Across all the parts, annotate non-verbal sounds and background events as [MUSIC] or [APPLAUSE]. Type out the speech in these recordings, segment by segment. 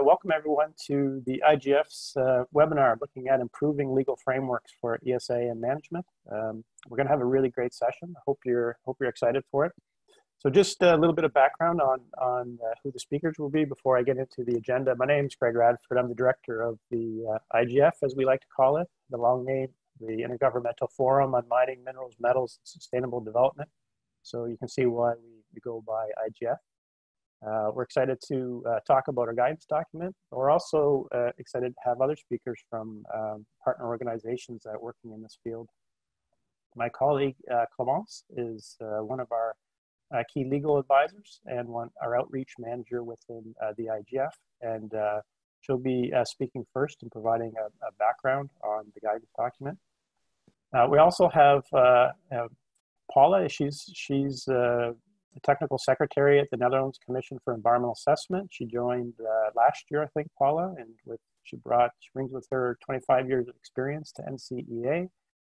Welcome everyone to the IGF's uh, webinar looking at improving legal frameworks for ESIA and management. Um, we're going to have a really great session. I hope you're hope you're excited for it. So just a little bit of background on on uh, who the speakers will be before I get into the agenda. My name is Greg Radford. I'm the director of the uh, IGF, as we like to call it, the long name, the Intergovernmental Forum on Mining, Minerals, Metals, and Sustainable Development. So you can see why we, we go by IGF. Uh, we're excited to uh, talk about our guidance document. We're also uh, excited to have other speakers from um, partner organizations that are working in this field. My colleague uh, Clemence is uh, one of our uh, key legal advisors and one our outreach manager within the IGF. And she'll be speaking first and providing a, a, background on the guidance document. we also have Paula. She's she's the technical secretary at the Netherlands Commission for Environmental Assessment. She joined uh, last year, I think, Paula, and with she brought she brings with her 25 years of experience to NCEA,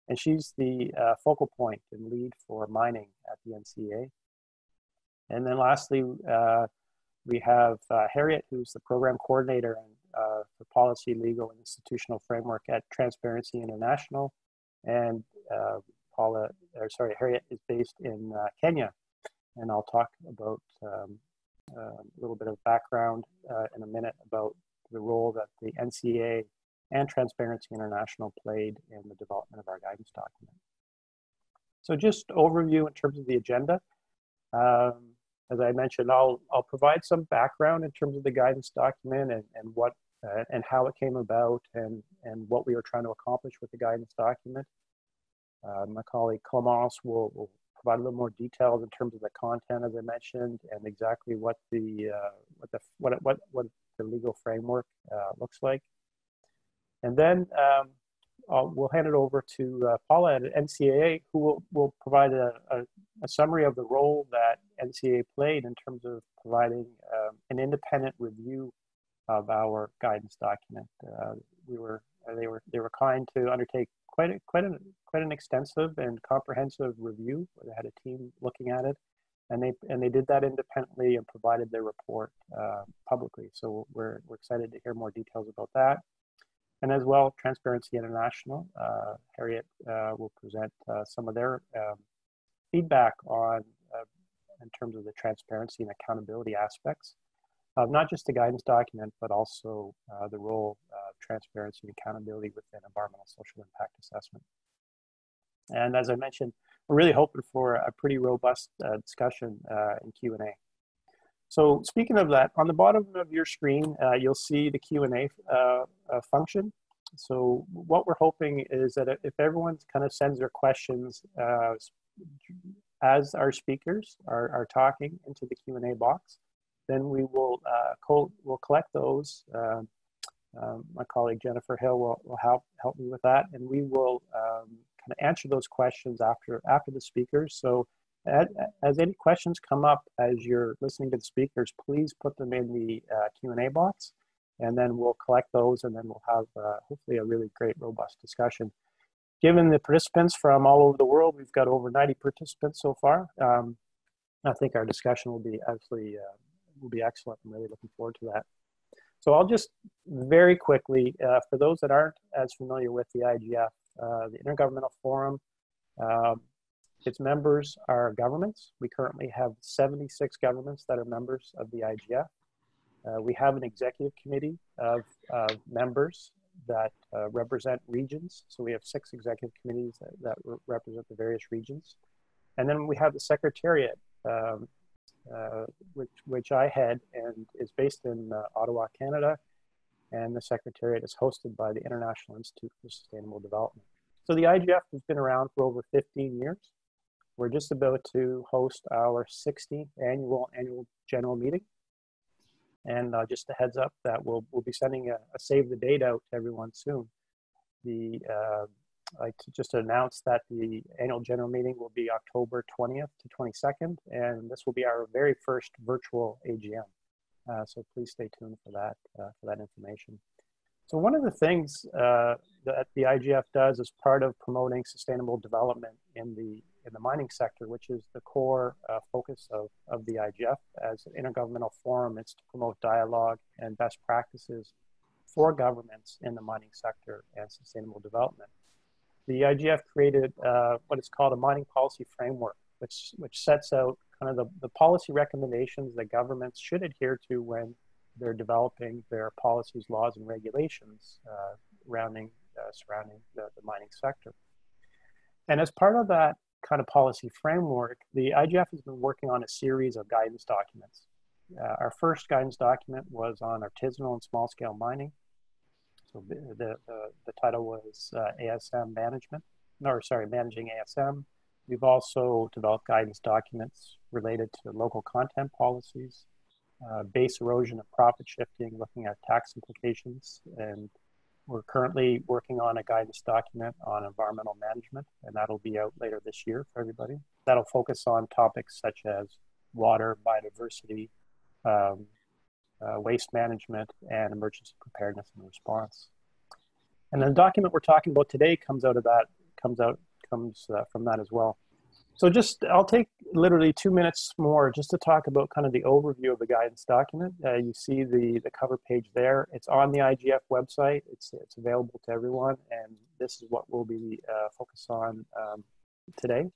and she's the uh, focal point and lead for mining at the NCEA. And then lastly, uh, we have uh, Harriet, who's the program coordinator uh, for policy, legal, and institutional framework at Transparency International, and uh, Paula, or sorry, Harriet is based in Kenya and I'll talk about um, uh, a little bit of background uh, in a minute about the role that the NCEA and Transparency International played in the development of our guidance document. So just overview in terms of the agenda. Um, as I mentioned, I'll, I'll provide some background in terms of the guidance document and, and what uh, and how it came about and, and what we were trying to accomplish with the guidance document. Uh, my colleague Clemence will, will provide a little more details in terms of the content, as I mentioned, and exactly what the uh, what the what what what the legal framework uh, looks like. And then um, we'll hand it over to uh, Paula at NCEA, who will, will provide a, a, a, summary of the role that NCEA played in terms of providing um, an independent review of our guidance document. Uh, we were they were they were kind to undertake quite a, quite an quite an extensive and comprehensive review. They had a team looking at it, and they and they did that independently and provided their report uh, publicly. So we're we're excited to hear more details about that. And as well, Transparency International, uh, Harriet uh, will present uh, some of their um, feedback on uh, in terms of the transparency and accountability aspects of not just the guidance document, but also uh, the role transparency and accountability within environmental social impact assessment. And as I mentioned, we're really hoping for a pretty robust uh, discussion uh, in Q&A. So speaking of that, on the bottom of your screen, uh, you'll see the Q&A uh, uh, function. So what we're hoping is that if everyone kind of sends their questions as our speakers are, are talking into the Q&A box, then we will uh, co- we'll collect those. Um, my colleague Jennifer Hill will, will help help me with that, and we will um, kind of answer those questions after after the speakers. So, as, as, any questions come up as you're listening to the speakers, please put them in the uh, Q and A box, and then we'll collect those, and then we'll have uh, hopefully a really great, robust discussion. Given the participants from all over the world, we've got over 90 participants so far. Um, I think our discussion will be absolutely uh, will be excellent. I'm really looking forward to that. So I'll just very quickly, uh, for those that aren't as familiar with the IGF, uh, the Intergovernmental Forum, um, its members are governments. We currently have 76 governments that are members of the IGF. Uh, we have an executive committee of, members that uh, represent regions. So we have six executive committees that, that re represent the various regions. And then we have the secretariat um, uh, which, which I head and is based in uh, Ottawa, Canada. And the Secretariat is hosted by the International Institute for Sustainable Development. So the IGF has been around for over 15 years. We're just about to host our 60th annual annual general meeting. And uh, just a heads up that we'll, we'll be sending a, a, save the date out to everyone soon. The uh, like to just announce that the annual general meeting will be October 20th to 22nd, and this will be our very first virtual AGM. Uh, so please stay tuned for that, uh, for that information. So one of the things uh, that the IGF does as part of promoting sustainable development in the in the mining sector, which is the core uh, focus of, of the IGF as an intergovernmental forum. It's to promote dialogue and best practices for governments in the mining sector and sustainable development. The IGF created uh, what is called a mining policy framework, which, which sets out kind of the, the policy recommendations that governments should adhere to when they're developing their policies, laws, and regulations uh, surrounding, uh, surrounding the, the mining sector. And as part of that kind of policy framework, the IGF has been working on a series of guidance documents. Uh, our first guidance document was on artisanal and small scale mining. So the, the, the title was uh, ASM management, or sorry, managing ASM. We've also developed guidance documents related to local content policies, uh, base erosion and profit shifting, looking at tax implications. And we're currently working on a guidance document on environmental management, and that'll be out later this year for everybody. That'll focus on topics such as water, biodiversity, um, uh, waste management, and emergency preparedness and response. And the document we're talking about today comes out of that, comes out, comes uh, from that as well. So just, I'll take literally two minutes more just to talk about kind of the overview of the guidance document. Uh, you see the, the cover page there. It's on the IGF website. It's, it's available to everyone. And this is what we'll be uh, focused on um, today.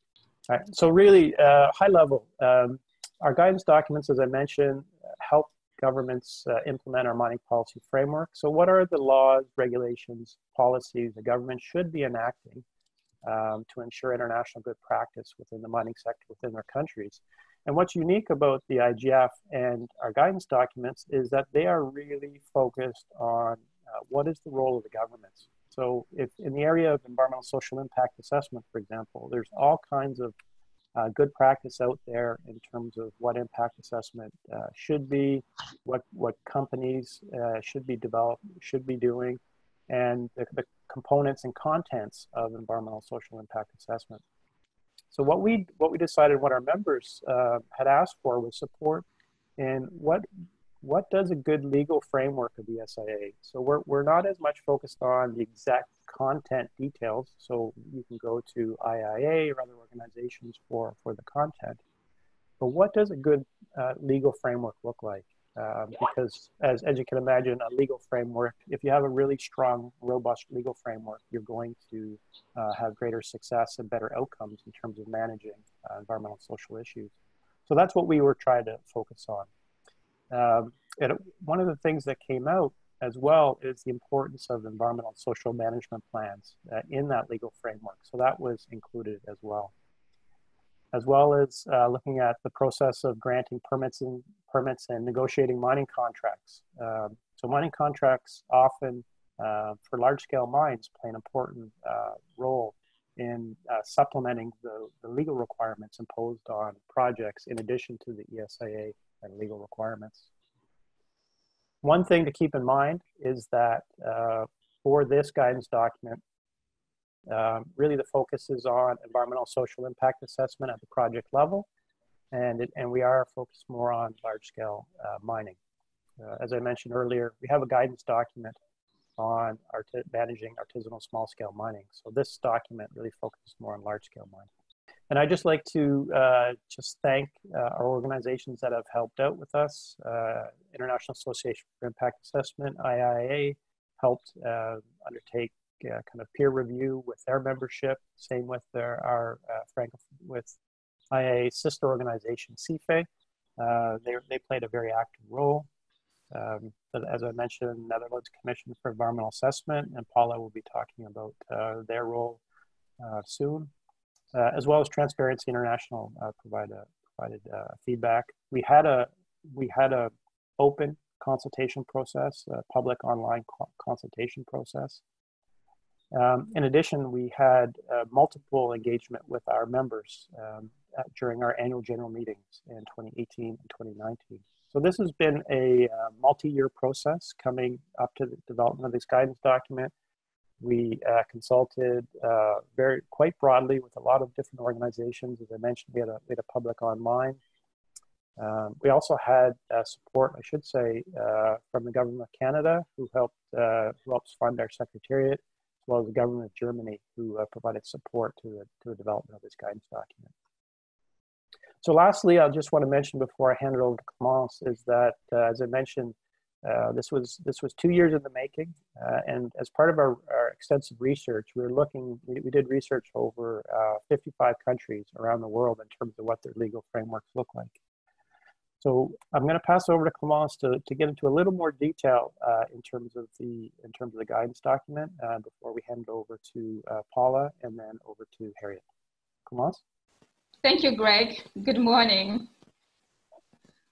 All right, so really uh, high level, um, our guidance documents, as I mentioned, help governments uh, implement our mining policy framework. So what are the laws, regulations, policies the government should be enacting um, to ensure international good practice within the mining sector within their countries? And what's unique about the IGF and our guidance documents is that they are really focused on uh, what is the role of the governments. So if in the area of environmental social impact assessment, for example, there's all kinds of uh, good practice out there in terms of what impact assessment uh, should be, what what companies uh, should be develop should be doing, and the, the, components and contents of environmental social impact assessment. So what we what we decided, what our members uh, had asked for was support in what what does a good legal framework of the SIA? So we're, we're not as much focused on the exact content details. So you can go to IAIA or other organizations for, for the content. But what does a good uh, legal framework look like? Um, because as, as you can imagine, a legal framework, if you have a really strong, robust legal framework, you're going to uh, have greater success and better outcomes in terms of managing uh, environmental social issues. So that's what we were trying to focus on. Um, and one of the things that came out as well is the importance of environmental and social management plans uh, in that legal framework. So that was included as well. As well as uh, looking at the process of granting permits and permits and negotiating mining contracts. Um, so mining contracts often uh, for large scale mines play an important uh, role in uh, supplementing the, the legal requirements imposed on projects in addition to the ESIA and legal requirements. One thing to keep in mind is that uh, for this guidance document, uh, really the focus is on environmental social impact assessment at the project level, and, it, and we are focused more on large scale uh, mining. Uh, as I mentioned earlier, we have a guidance document on managing artisanal small scale mining. So this document really focuses more on large scale mining. And I'd just like to uh, just thank uh, our organizations that have helped out with us. Uh, International Association for Impact Assessment, IAIA, helped uh, undertake uh, kind of peer review with their membership. Same with their, our uh, Franco, with IAIA sister organization, SIFÉE. they, they played a very active role. Um, as I mentioned, Netherlands Commission for Environmental Assessment, and Paula will be talking about their role soon uh, as well as Transparency International uh, a, provided uh, feedback. We had a we had a open consultation process, a public online co consultation process. Um, in addition, we had uh, multiple engagement with our members um, at, during our annual general meetings in 2018 and 2019. So this has been a uh, multi-year process coming up to the development of this guidance document we uh, consulted uh, very quite broadly with a lot of different organizations. As I mentioned, we had a, we had a public online. Um, we also had uh, support, I should say, uh, from the government of Canada, who helped uh, who helps fund our secretariat. As well as the government of Germany, who uh, provided support to the, to the development of this guidance document. So lastly, I just want to mention before I hand it over to Clemence is that, as I mentioned, uh, this was this was two years in the making, uh, and as part of our, our extensive research, we were looking. We, we did research over uh, 55 countries around the world in terms of what their legal frameworks look like. So I'm going to pass over to Clemence to, to get into a little more detail uh, in terms of the in terms of the guidance document uh, before we hand it over to Paula and then over to Harriet. Clemence. Thank you, Greg. Good morning.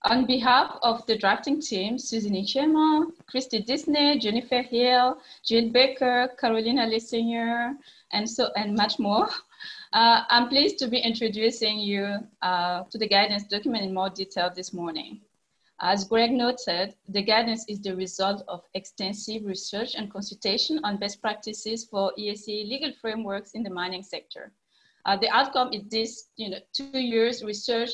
On behalf of the drafting team, Suzy Nikièma, Kristi Disney, Jennifer Hill, Jill Baker, Carolina Lesinger, and so and much more, uh, I'm pleased to be introducing you uh, to the guidance document in more detail this morning. As Greg noted, the guidance is the result of extensive research and consultation on best practices for ESIA legal frameworks in the mining sector. Uh, the outcome is this, you know, two years research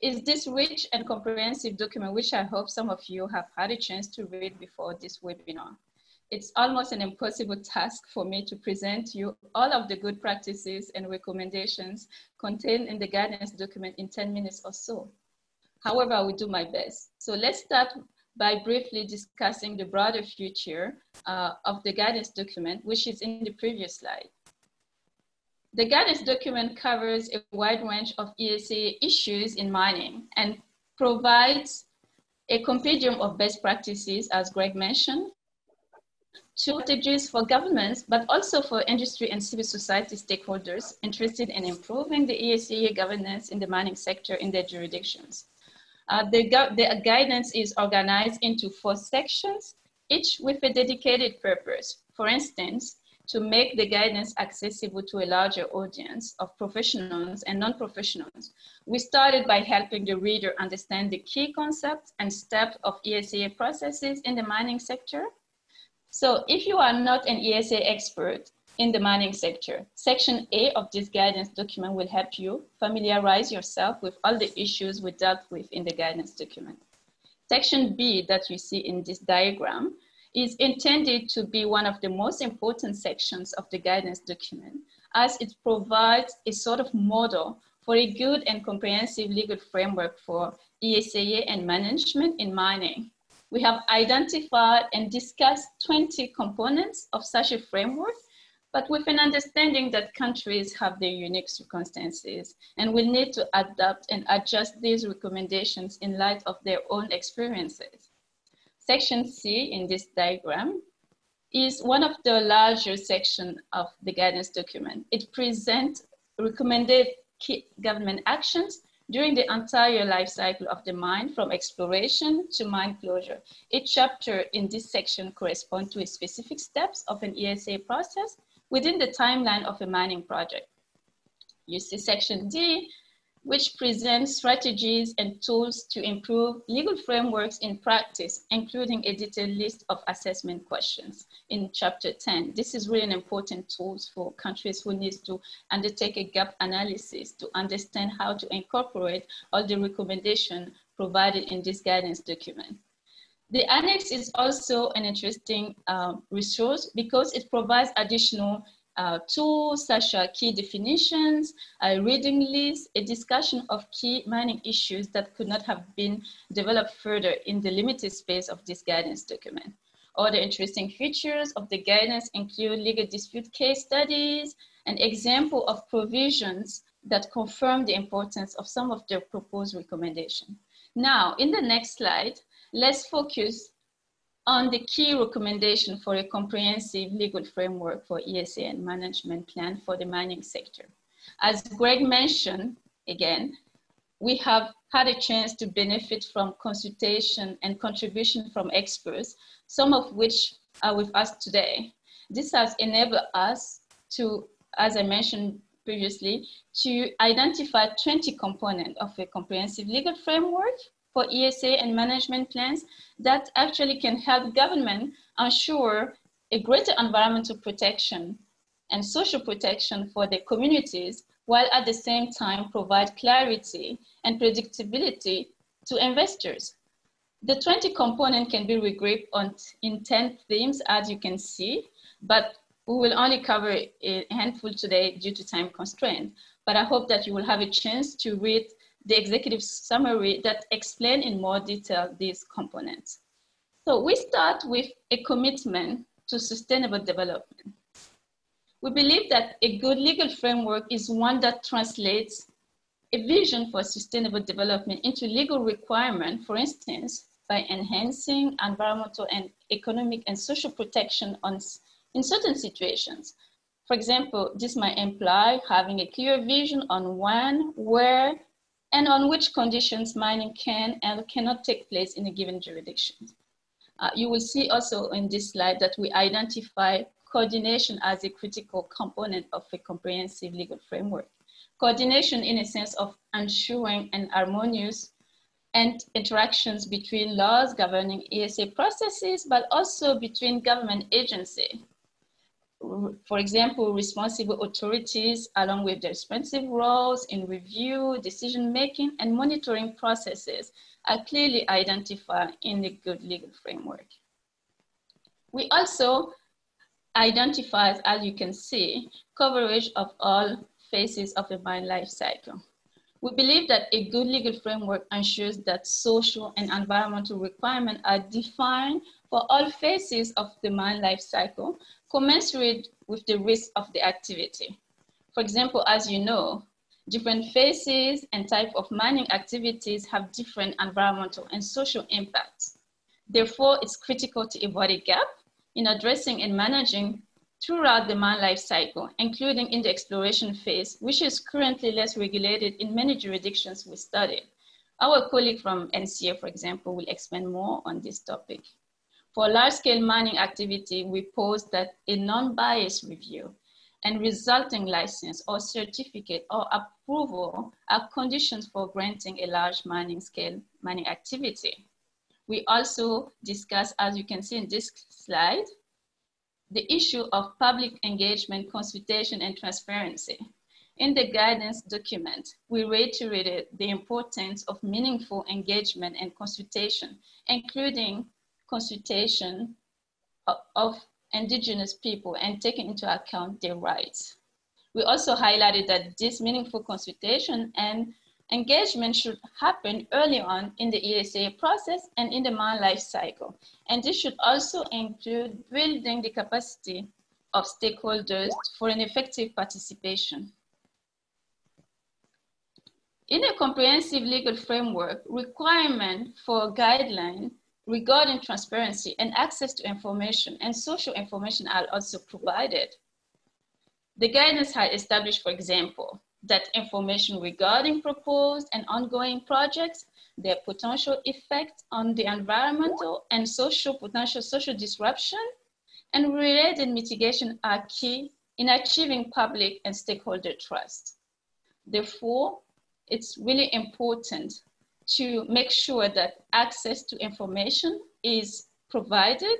is this rich and comprehensive document, which I hope some of you have had a chance to read before this webinar. It's almost an impossible task for me to present you all of the good practices and recommendations contained in the guidance document in 10 minutes or so. However, I will do my best. So let's start by briefly discussing the broader future uh, of the guidance document, which is in the previous slide. The guidance document covers a wide range of ESIA issues in mining and provides a compendium of best practices, as Greg mentioned, strategies for governments, but also for industry and civil society stakeholders interested in improving the ESIA governance in the mining sector in their jurisdictions. Uh, the, gu the guidance is organized into four sections, each with a dedicated purpose. For instance, to make the guidance accessible to a larger audience of professionals and non-professionals. We started by helping the reader understand the key concepts and steps of ESIA processes in the mining sector. So if you are not an ESIA expert in the mining sector, section A of this guidance document will help you familiarize yourself with all the issues we dealt with in the guidance document. Section B that you see in this diagram is intended to be one of the most important sections of the guidance document as it provides a sort of model for a good and comprehensive legal framework for ESIA and management in mining. We have identified and discussed 20 components of such a framework, but with an understanding that countries have their unique circumstances and will need to adapt and adjust these recommendations in light of their own experiences. Section C in this diagram is one of the larger sections of the guidance document. It presents recommended key government actions during the entire life cycle of the mine from exploration to mine closure. Each chapter in this section corresponds to specific steps of an ESIA process within the timeline of a mining project. You see section D which presents strategies and tools to improve legal frameworks in practice, including a detailed list of assessment questions in chapter 10. This is really an important tool for countries who need to undertake a gap analysis to understand how to incorporate all the recommendations provided in this guidance document. The annex is also an interesting uh, resource because it provides additional uh, tools such as key definitions, a reading list, a discussion of key mining issues that could not have been developed further in the limited space of this guidance document. Other interesting features of the guidance include legal dispute case studies, an example of provisions that confirm the importance of some of the proposed recommendations. Now, in the next slide, let's focus on the key recommendation for a comprehensive legal framework for ESIA and management plan for the mining sector. As Greg mentioned, again, we have had a chance to benefit from consultation and contribution from experts, some of which are with us today. This has enabled us to, as I mentioned previously, to identify 20 components of a comprehensive legal framework for ESIA and management plans that actually can help government ensure a greater environmental protection and social protection for the communities while at the same time provide clarity and predictability to investors. The 20 component can be regrouped on, in 10 themes as you can see, but We will only cover a handful today due to time constraint, but I hope that you will have a chance to read the executive summary that explain in more detail these components. So we start with a commitment to sustainable development. We believe that a good legal framework is one that translates a vision for sustainable development into legal requirement, for instance, by enhancing environmental and economic and social protection on, in certain situations. For example, this might imply having a clear vision on when, where, and on which conditions mining can and cannot take place in a given jurisdiction. Uh, you will see also in this slide that we identify coordination as a critical component of a comprehensive legal framework. Coordination in a sense of ensuring an harmonious and interactions between laws governing ESIA processes, but also between government agencies. For example, responsible authorities along with their responsive roles in review, decision-making, and monitoring processes are clearly identified in the good legal framework. We also identify, as you can see, coverage of all phases of the mine life cycle. We believe that a good legal framework ensures that social and environmental requirements are defined for all phases of the mine life cycle, commensurate with the risk of the activity. For example, as you know, different phases and type of mining activities have different environmental and social impacts. Therefore, it's critical to avoid a gap in addressing and managing throughout the mine life cycle, including in the exploration phase, which is currently less regulated in many jurisdictions we studied. Our colleague from NCEA, for example, will expand more on this topic. For large-scale mining activity, we pose that a non-biased review and resulting license or certificate or approval are conditions for granting a large mining scale mining activity. We also discuss, as you can see in this slide, the issue of public engagement, consultation, and transparency. In the guidance document, we reiterated the importance of meaningful engagement and consultation, including consultation of indigenous people and taking into account their rights. We also highlighted that this meaningful consultation and engagement should happen early on in the ESIA process and in the mine life cycle. And this should also include building the capacity of stakeholders for an effective participation. In a comprehensive legal framework, requirement for guidelines regarding transparency and access to information and social information are also provided. The guidance had established, for example, that information regarding proposed and ongoing projects, their potential effect on the environmental and social potential social disruption, and related mitigation are key in achieving public and stakeholder trust. Therefore, it's really important to make sure that access to information is provided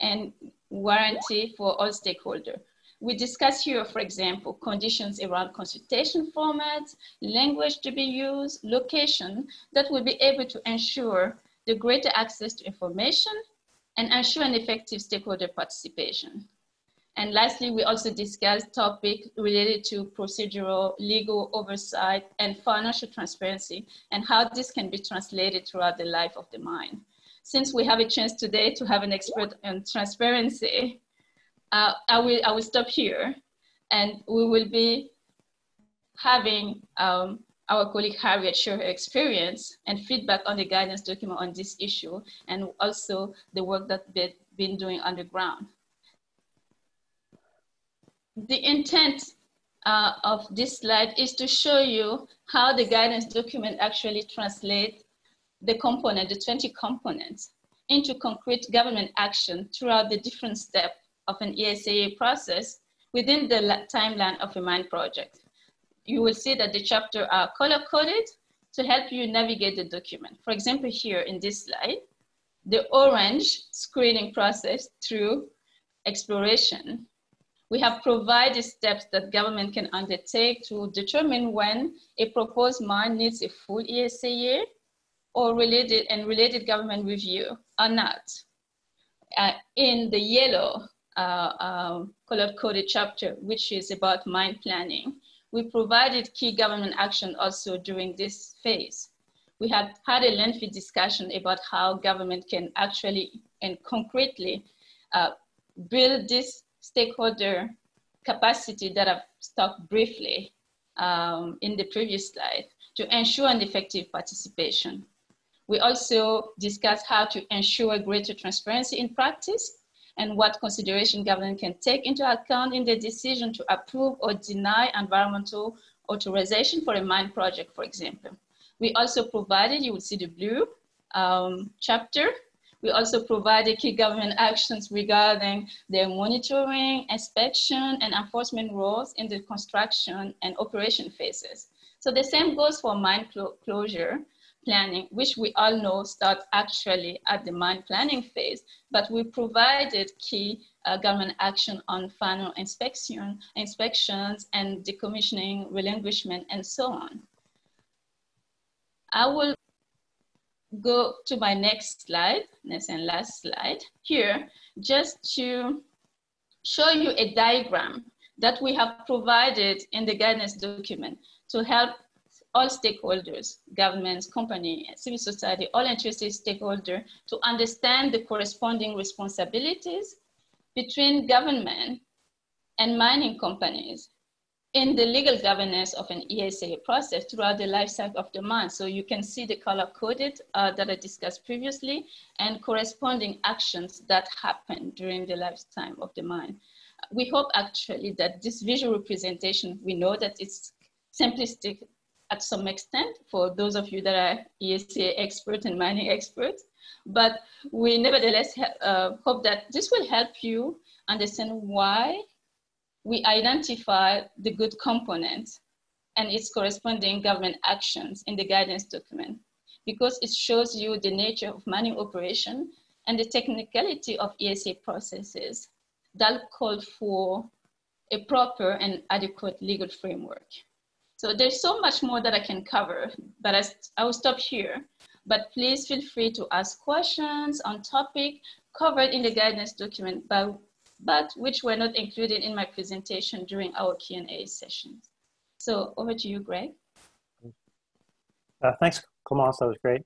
and warranty for all stakeholders. We discuss here, for example, conditions around consultation formats, language to be used, location that will be able to ensure the greater access to information and ensure an effective stakeholder participation. And lastly, we also discussed topics related to procedural, legal oversight, and financial transparency, and how this can be translated throughout the life of the mine. Since we have a chance today to have an expert on transparency, uh, I, will, I will stop here and we will be having um, our colleague Harriet share her experience and feedback on the guidance document on this issue and also the work that they've been doing on the ground. The intent uh, of this slide is to show you how the guidance document actually translates the component, the 20 components, into concrete government action throughout the different steps of an ESIA process within the timeline of a mine project. You will see that the chapter are color-coded to help you navigate the document. For example, here in this slide, the orange screening process through exploration. We have provided steps that government can undertake to determine when a proposed mine needs a full ESIA or related and related government review or not. Uh, in the yellow uh, uh, color-coded chapter, which is about mine planning. We provided key government action also during this phase. We have had a lengthy discussion about how government can actually and concretely uh, build this stakeholder capacity that I've talked briefly um, in the previous slide to ensure an effective participation. We also discussed how to ensure greater transparency in practice and what consideration government can take into account in the decision to approve or deny environmental authorization for a mine project, for example. We also provided, you will see the blue um, chapter, we also provided key government actions regarding their monitoring, inspection, and enforcement roles in the construction and operation phases. So the same goes for mine clo closure planning, which we all know starts actually at the mine planning phase, but we provided key uh, government action on final inspection, inspections and decommissioning, relinquishment, and so on. I will go to my next slide, next and last slide. Here, just to show you a diagram that we have provided in the guidance document to help all stakeholders, governments, company, civil society, all interested stakeholders to understand the corresponding responsibilities between government and mining companies in the legal governance of an ESIA process throughout the life cycle of the mine. So you can see the color coded uh, that I discussed previously and corresponding actions that happen during the lifetime of the mine. We hope actually that this visual representation, we know that it's simplistic at some extent for those of you that are ESIA experts and mining experts. But we nevertheless uh, hope that this will help you understand why we identify the good components and its corresponding government actions in the guidance document because it shows you the nature of mining operation and the technicality of ESIA processes that call for a proper and adequate legal framework. So there's so much more that I can cover, but I, I will stop here. But please feel free to ask questions on topic covered in the guidance document, but, but which were not included in my presentation during our Q&A sessions. So over to you, Greg. Uh, thanks, Clemence, that was great.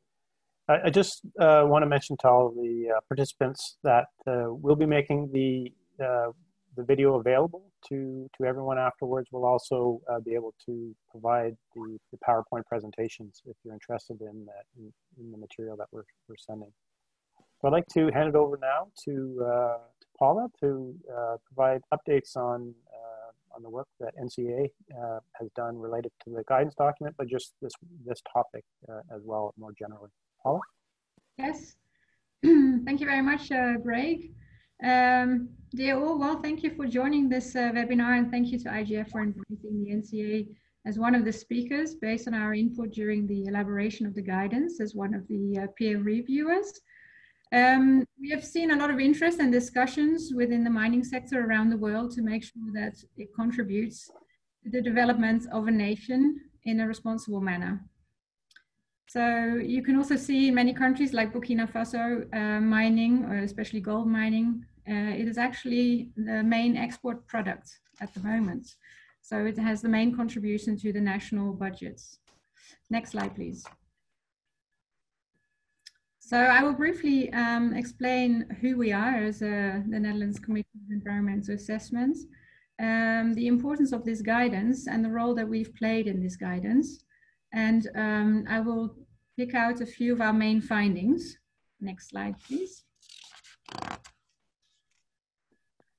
I, I just uh, want to mention to all the uh, participants that uh, we'll be making the uh, the video available to, to everyone afterwards. We'll also uh, be able to provide the, the PowerPoint presentations if you're interested in, that, in, in, the material that we're, we're sending. So I'd like to hand it over now to, to Paula to uh, provide updates on, uh, on the work that NCEA uh, has done related to the guidance document, but just this, this topic uh, as well more generally. Paula? Yes, [CLEARS THROAT] thank you very much, Greg. Um, dear all, well, thank you for joining this webinar and thank you to IGF for inviting the NCEA as one of the speakers based on our input during the elaboration of the guidance as one of the uh, peer reviewers. Um, we have seen a lot of interest and discussions within the mining sector around the world to make sure that it contributes to the development of a nation in a responsible manner. So you can also see in many countries like Burkina Faso, uh, mining, or especially gold mining, uh, it is actually the main export product at the moment. So it has the main contribution to the national budgets. Next slide, please. So I will briefly um, explain who we are as uh, the Netherlands Commission of Environmental Assessments, um, the importance of this guidance and the role that we've played in this guidance. And um, I will pick out a few of our main findings. Next slide, please.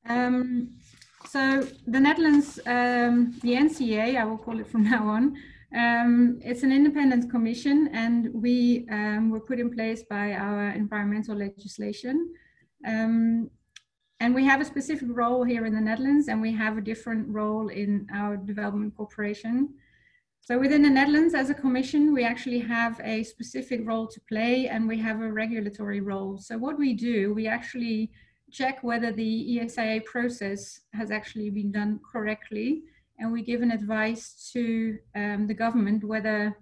Um, so the Netherlands, um, the NCEA, I will call it from now on, um, it's an independent commission and we um, were put in place by our environmental legislation. Um, and we have a specific role here in the Netherlands and we have a different role in our development corporation. So within the Netherlands as a commission, we actually have a specific role to play and we have a regulatory role. So what we do, we actually check whether the ESIA process has actually been done correctly. And we give an advice to um, the government whether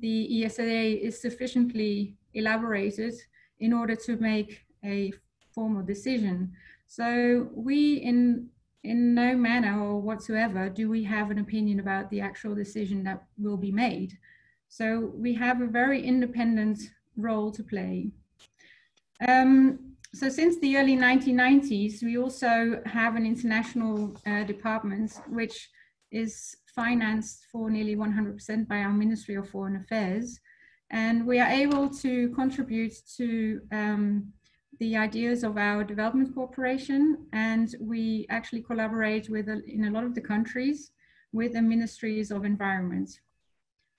the ESIA is sufficiently elaborated in order to make a formal decision. So we in in no manner or whatsoever do we have an opinion about the actual decision that will be made. So we have a very independent role to play. Um, so since the early 1990s, we also have an international uh, department which is financed for nearly 100% by our Ministry of Foreign Affairs. And we are able to contribute to um, the ideas of our development cooperation. And we actually collaborate with, a, in a lot of the countries with the ministries of environment.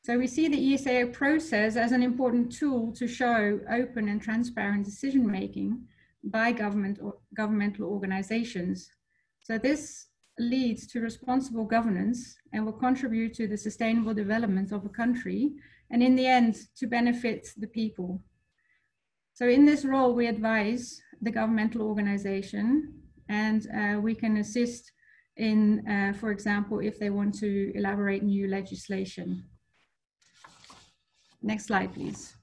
So we see the ESIA process as an important tool to show open and transparent decision making by government or governmental organizations. So this leads to responsible governance and will contribute to the sustainable development of a country and in the end to benefit the people. So in this role, we advise the governmental organization and uh, we can assist in, uh, for example, if they want to elaborate new legislation. Next slide, please.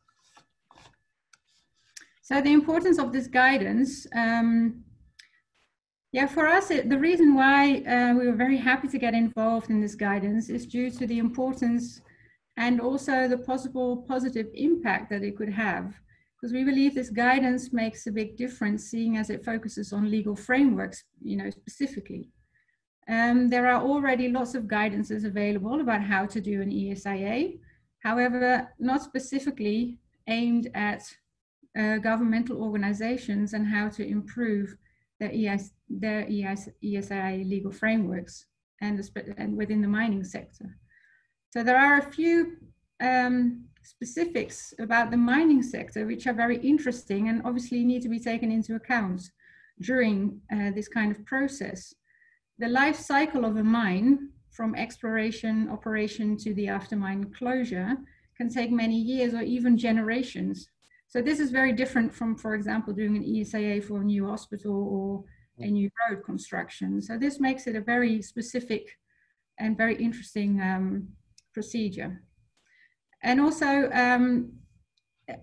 So the importance of this guidance, um, yeah, for us, it, the reason why uh, we were very happy to get involved in this guidance is due to the importance and also the possible positive impact that it could have. Because we believe this guidance makes a big difference, seeing as it focuses on legal frameworks, you know, specifically. Um, there are already lots of guidances available about how to do an ESIA, however, not specifically aimed at uh, governmental organizations and how to improve their, ES, their ES, ESIA legal frameworks and, the, and within the mining sector. So there are a few um, specifics about the mining sector which are very interesting and obviously need to be taken into account during uh, this kind of process. The life cycle of a mine from exploration, operation to the after mine closure can take many years or even generations. So this is very different from, for example, doing an ESIA for a new hospital or a new road construction. So this makes it a very specific and very interesting um, procedure. And also, um,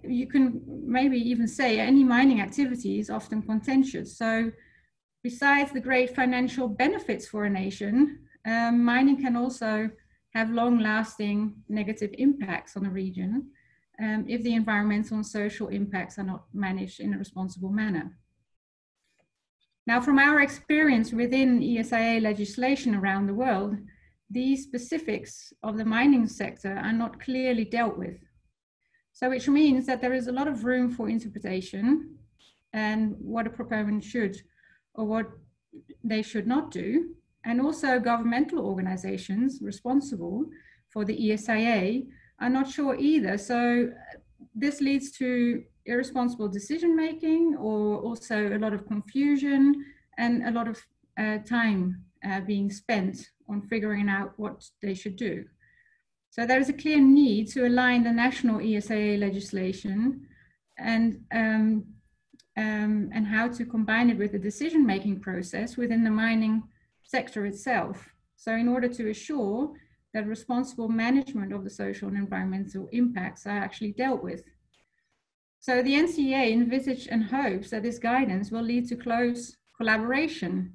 you can maybe even say any mining activity is often contentious. So besides the great financial benefits for a nation, um, mining can also have long lasting negative impacts on a region um, if the environmental and social impacts are not managed in a responsible manner. Now, from our experience within ESIA legislation around the world, these specifics of the mining sector are not clearly dealt with. So which means that there is a lot of room for interpretation and what a proponent should or what they should not do. And also governmental organizations responsible for the ESIA are not sure either. So this leads to irresponsible decision making or also a lot of confusion and a lot of uh, time uh, being spent on figuring out what they should do. So there is a clear need to align the national ESIA legislation and, um, um, and how to combine it with the decision-making process within the mining sector itself. So in order to assure that responsible management of the social and environmental impacts are actually dealt with. So the NCEA envisaged and hopes that this guidance will lead to close collaboration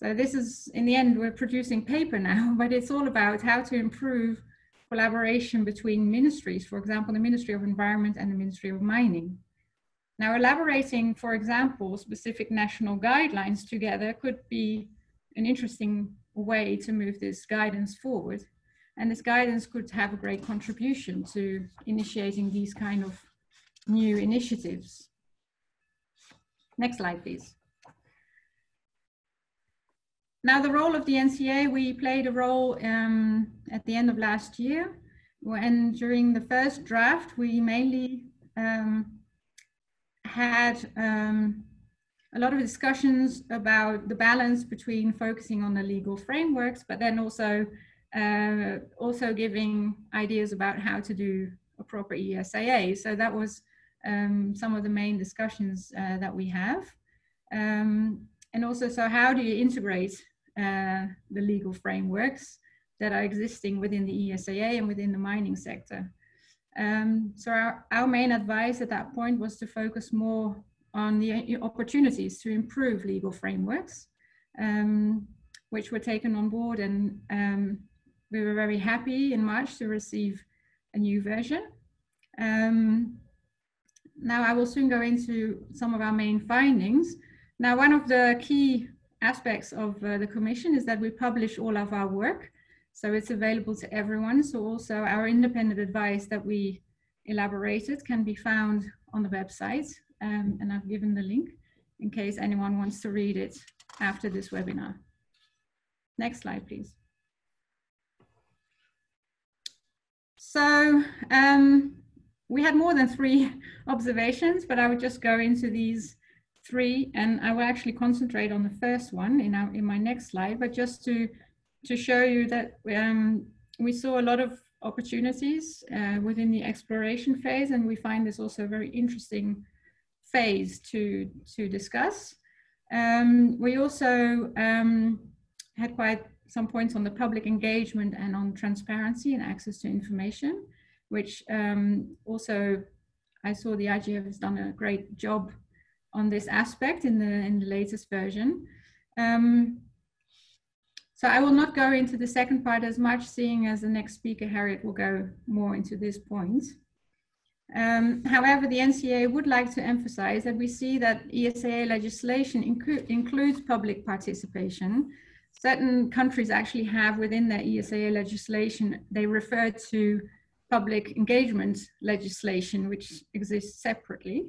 so this is, in the end, we're producing paper now, [LAUGHS] but it's all about how to improve collaboration between ministries, for example, the Ministry of Environment and the Ministry of Mining. Now, elaborating, for example, specific national guidelines together could be an interesting way to move this guidance forward. And this guidance could have a great contribution to initiating these kind of new initiatives. Next slide, please. Now, the role of the NCEA, we played a role um, at the end of last year when during the first draft, we mainly um, had um, a lot of discussions about the balance between focusing on the legal frameworks, but then also uh, also giving ideas about how to do a proper ESIA. So that was um, some of the main discussions uh, that we have. Um, and also, so how do you integrate uh, the legal frameworks that are existing within the ESIA and within the mining sector. Um, so our, our main advice at that point was to focus more on the opportunities to improve legal frameworks, um, which were taken on board and um, we were very happy in March to receive a new version. Um, now I will soon go into some of our main findings. Now, one of the key aspects of uh, the Commission is that we publish all of our work. So it's available to everyone. So also our independent advice that we elaborated can be found on the website. Um, and I've given the link in case anyone wants to read it after this webinar. Next slide, please. So um, we had more than three [LAUGHS] observations, but I would just go into these three, and I will actually concentrate on the first one in, our, in my next slide, but just to, to show you that um, we saw a lot of opportunities uh, within the exploration phase, and we find this also a very interesting phase to, to discuss. Um, we also um, had quite some points on the public engagement and on transparency and access to information, which um, also I saw the IGF has done a great job on this aspect in the in the latest version. Um, so I will not go into the second part as much, seeing as the next speaker, Harriet, will go more into this point. Um, however, the NCEA would like to emphasize that we see that ESIA legislation inclu includes public participation. Certain countries actually have within their ESIA legislation, they refer to public engagement legislation, which exists separately.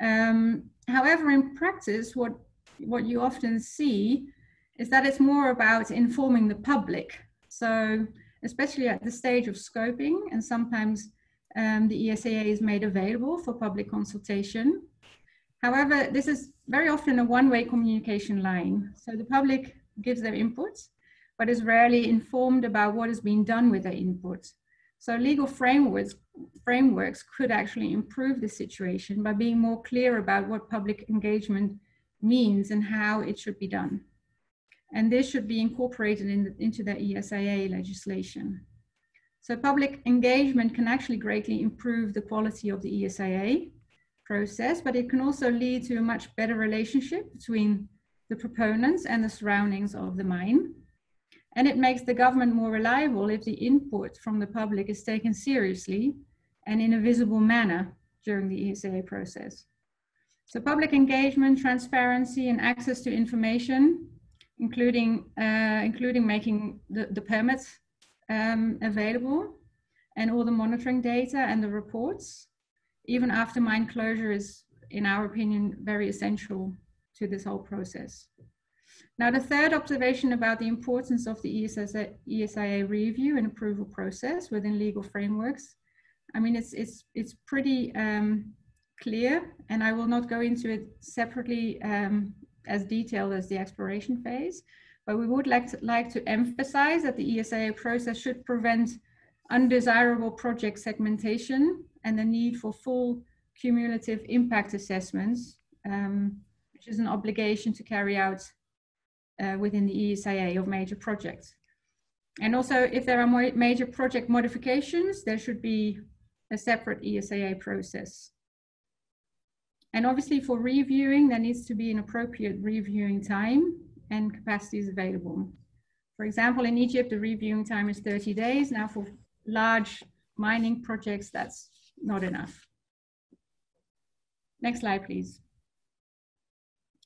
Um, however, in practice, what, what you often see is that it's more about informing the public. So, especially at the stage of scoping, and sometimes um, the ESIA is made available for public consultation. However, this is very often a one-way communication line. So the public gives their input, but is rarely informed about what is being done with their input. So legal frameworks, frameworks could actually improve the situation by being more clear about what public engagement means and how it should be done. And this should be incorporated in the, into the ESIA legislation. So public engagement can actually greatly improve the quality of the ESIA process, but it can also lead to a much better relationship between the proponents and the surroundings of the mine. And it makes the government more reliable if the input from the public is taken seriously and in a visible manner during the ESIA process. So public engagement, transparency, and access to information, including, uh, including making the, the permits um, available and all the monitoring data and the reports, even after mine closure is, in our opinion, very essential to this whole process. Now, the third observation about the importance of the ESSA, ESIA review and approval process within legal frameworks, I mean, it's, it's, it's pretty um, clear, and I will not go into it separately um, as detailed as the exploration phase, but we would like to, like to emphasize that the ESIA process should prevent undesirable project segmentation and the need for full cumulative impact assessments, um, which is an obligation to carry out uh, within the ESIA of major projects. And also, if there are major project modifications, there should be a separate ESIA process. And obviously for reviewing, there needs to be an appropriate reviewing time and capacities available. For example, in Egypt, the reviewing time is 30 days. Now for large mining projects, that's not enough. Next slide, please.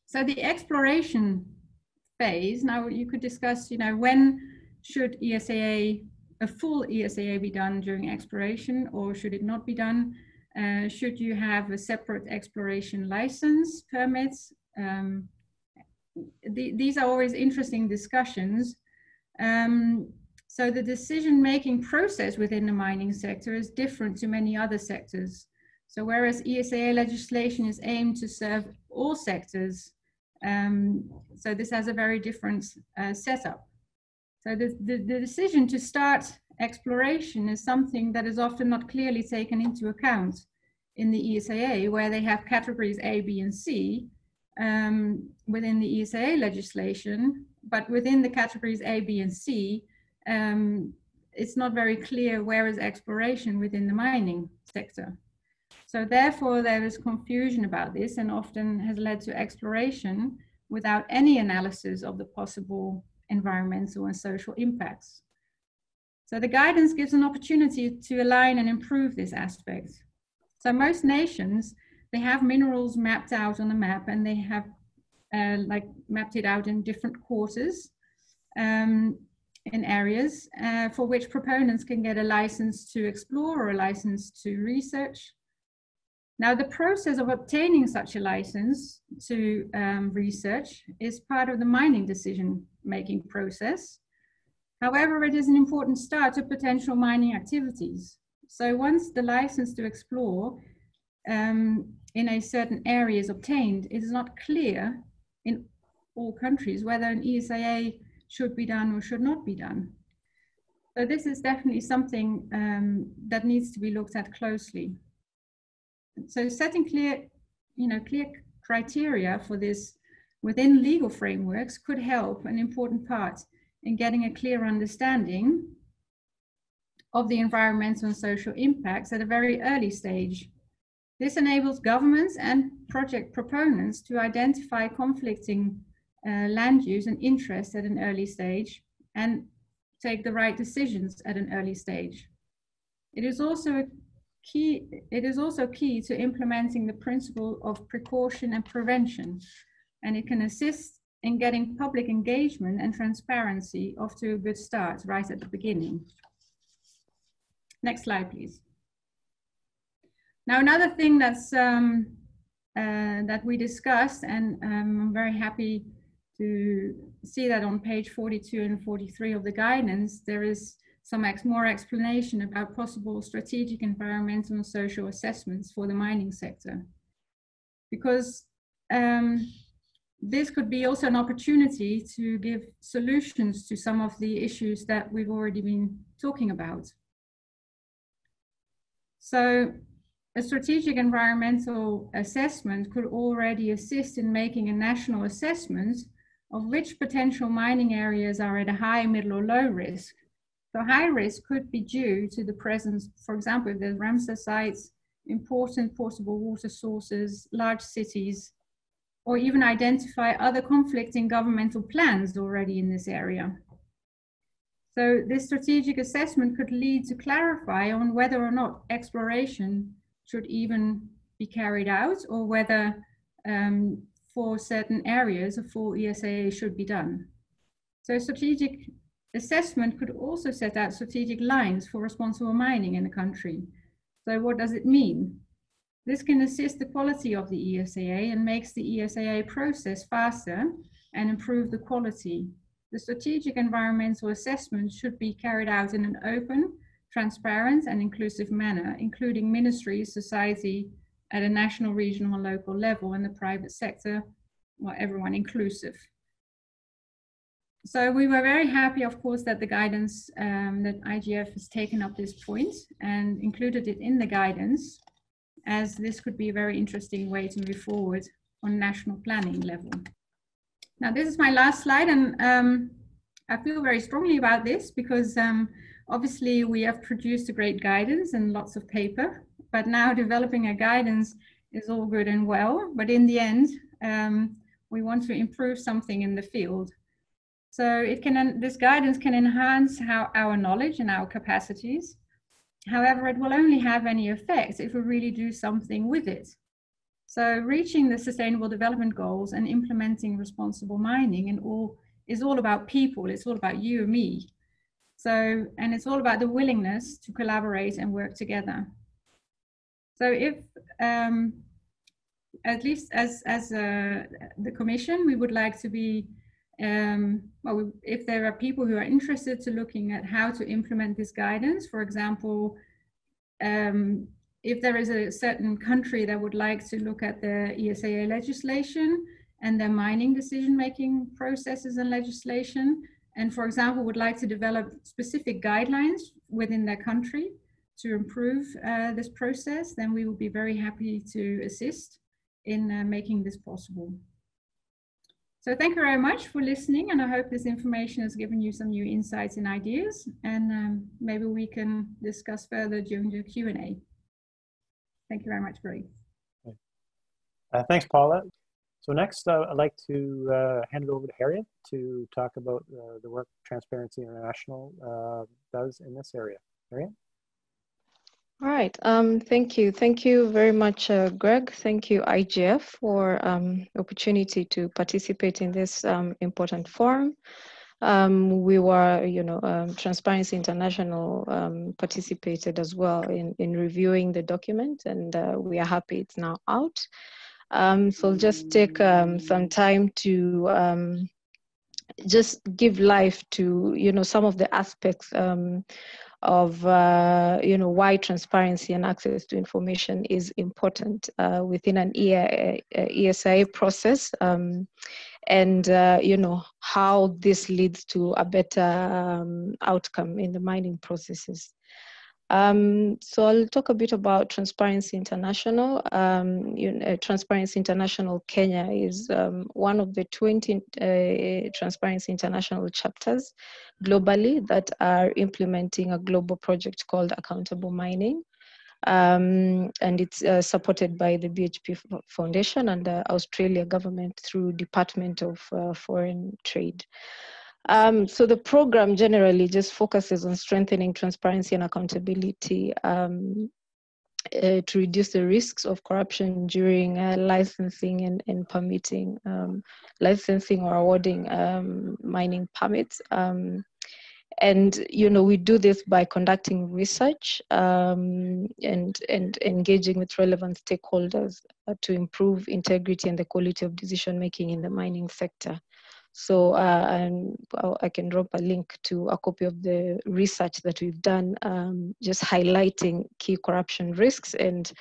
So the exploration phase. Now you could discuss, you know, when should ESIA, a full ESIA be done during exploration or should it not be done? Uh, should you have a separate exploration license permits? Um, the, these are always interesting discussions. Um, so the decision-making process within the mining sector is different to many other sectors. So whereas ESIA legislation is aimed to serve all sectors, um, so this has a very different uh, setup. So the, the, the, decision to start exploration is something that is often not clearly taken into account in the ESIA, where they have categories A, B, and C um, within the ESIA legislation, but within the categories A, B, and C, um, it's not very clear where is exploration within the mining sector. So therefore, there is confusion about this and often has led to exploration without any analysis of the possible environmental and social impacts. So the guidance gives an opportunity to align and improve this aspect. So most nations, they have minerals mapped out on the map and they have uh, like mapped it out in different quarters um, in areas uh, for which proponents can get a license to explore or a license to research. Now, the process of obtaining such a license to um, research is part of the mining decision making process. However, it is an important start to potential mining activities. So once the license to explore um, in a certain area is obtained, it is not clear in all countries whether an ESIA should be done or should not be done. So this is definitely something um, that needs to be looked at closely. So setting clear, you know, clear criteria for this within legal frameworks could help an important part in getting a clear understanding of the environmental and social impacts at a very early stage. This enables governments and project proponents to identify conflicting uh, land use and interest at an early stage and take the right decisions at an early stage. It is also key, it is also key to implementing the principle of precaution and prevention, and it can assist in getting public engagement and transparency off to a good start right at the beginning. Next slide, please. Now, another thing that's um, uh, that we discussed, and um, I'm very happy to see that on page 42 and 43 of the guidance, there is some ex more explanation about possible strategic environmental and social assessments for the mining sector. Because um, this could be also an opportunity to give solutions to some of the issues that we've already been talking about. So a strategic environmental assessment could already assist in making a national assessment of which potential mining areas are at a high, middle, or low risk so high risk could be due to the presence, for example, if there's Ramsar sites, important portable water sources, large cities, or even identify other conflicting governmental plans already in this area. So this strategic assessment could lead to clarify on whether or not exploration should even be carried out or whether um, for certain areas a full ESIA should be done. So strategic Assessment could also set out strategic lines for responsible mining in the country. So what does it mean? This can assist the quality of the ESIA and makes the ESIA process faster and improve the quality. The strategic environmental assessment should be carried out in an open, transparent and inclusive manner, including ministries, society at a national, regional and local level and the private sector, well, everyone inclusive so we were very happy, of course, that the guidance um, that IGF has taken up this point and included it in the guidance, as this could be a very interesting way to move forward on national planning level. Now, this is my last slide, and um, I feel very strongly about this because um, obviously we have produced a great guidance and lots of paper, but now developing a guidance is all good and well, but in the end, um, we want to improve something in the field. So it can, this guidance can enhance how our knowledge and our capacities. However, it will only have any effect if we really do something with it. So reaching the sustainable development goals and implementing responsible mining and all is all about people. It's all about you and me. So, and it's all about the willingness to collaborate and work together. So if, um, at least as, as uh, the commission, we would like to be um, well, if there are people who are interested to looking at how to implement this guidance, for example, um, if there is a certain country that would like to look at the ESIA legislation and their mining decision-making processes and legislation, and for example, would like to develop specific guidelines within their country to improve uh, this process, then we will be very happy to assist in uh, making this possible. So thank you very much for listening and I hope this information has given you some new insights and ideas and um, maybe we can discuss further during the Q&A. Thank you very much, Greg. Uh, thanks, Paula. So next, uh, I'd like to uh, hand it over to Harriet to talk about uh, the work Transparency International uh, does in this area. Harriet? All right, um, thank you. Thank you very much, uh, Greg. Thank you, IGF, for um, opportunity to participate in this um, important forum. Um, we were, you know, um, Transparency International um, participated as well in, in reviewing the document and uh, we are happy it's now out. So I'll just take some time to just give life to, you know, some of the aspects of uh, you know why transparency and access to information is important uh, within an ESIA process um, and uh, you know how this leads to a better um, outcome in the mining processes. Um, so I'll talk a bit about Transparency International. Um, you know, Transparency International Kenya is um, one of the 20 uh, Transparency International chapters globally that are implementing a global project called Accountable Mining. Um, and it's uh, supported by the BHP Foundation and the Australia government through Department of uh, Foreign Trade. Um, so the program generally just focuses on strengthening transparency and accountability um, uh, to reduce the risks of corruption during uh, licensing and, and permitting, um, licensing or awarding um, mining permits. Um, and you know we do this by conducting research um, and and engaging with relevant stakeholders uh, to improve integrity and the quality of decision making in the mining sector so uh, I can drop a link to a copy of the research that we've done, um, just highlighting key corruption risks, and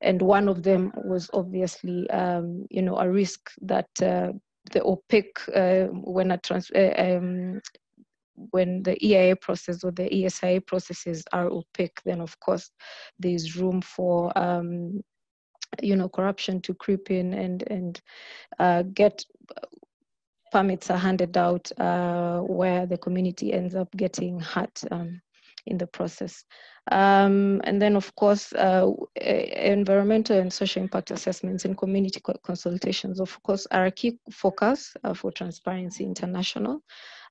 and one of them was obviously um, you know a risk that uh, the opaque uh, when a trans uh, um, when the EIA process or the ESIA processes are opaque, then of course there is room for um, you know corruption to creep in and and uh, get permits are handed out uh, where the community ends up getting hurt um, in the process. Um, and then, of course, uh, environmental and social impact assessments and community consultations, of course, are a key focus uh, for Transparency International.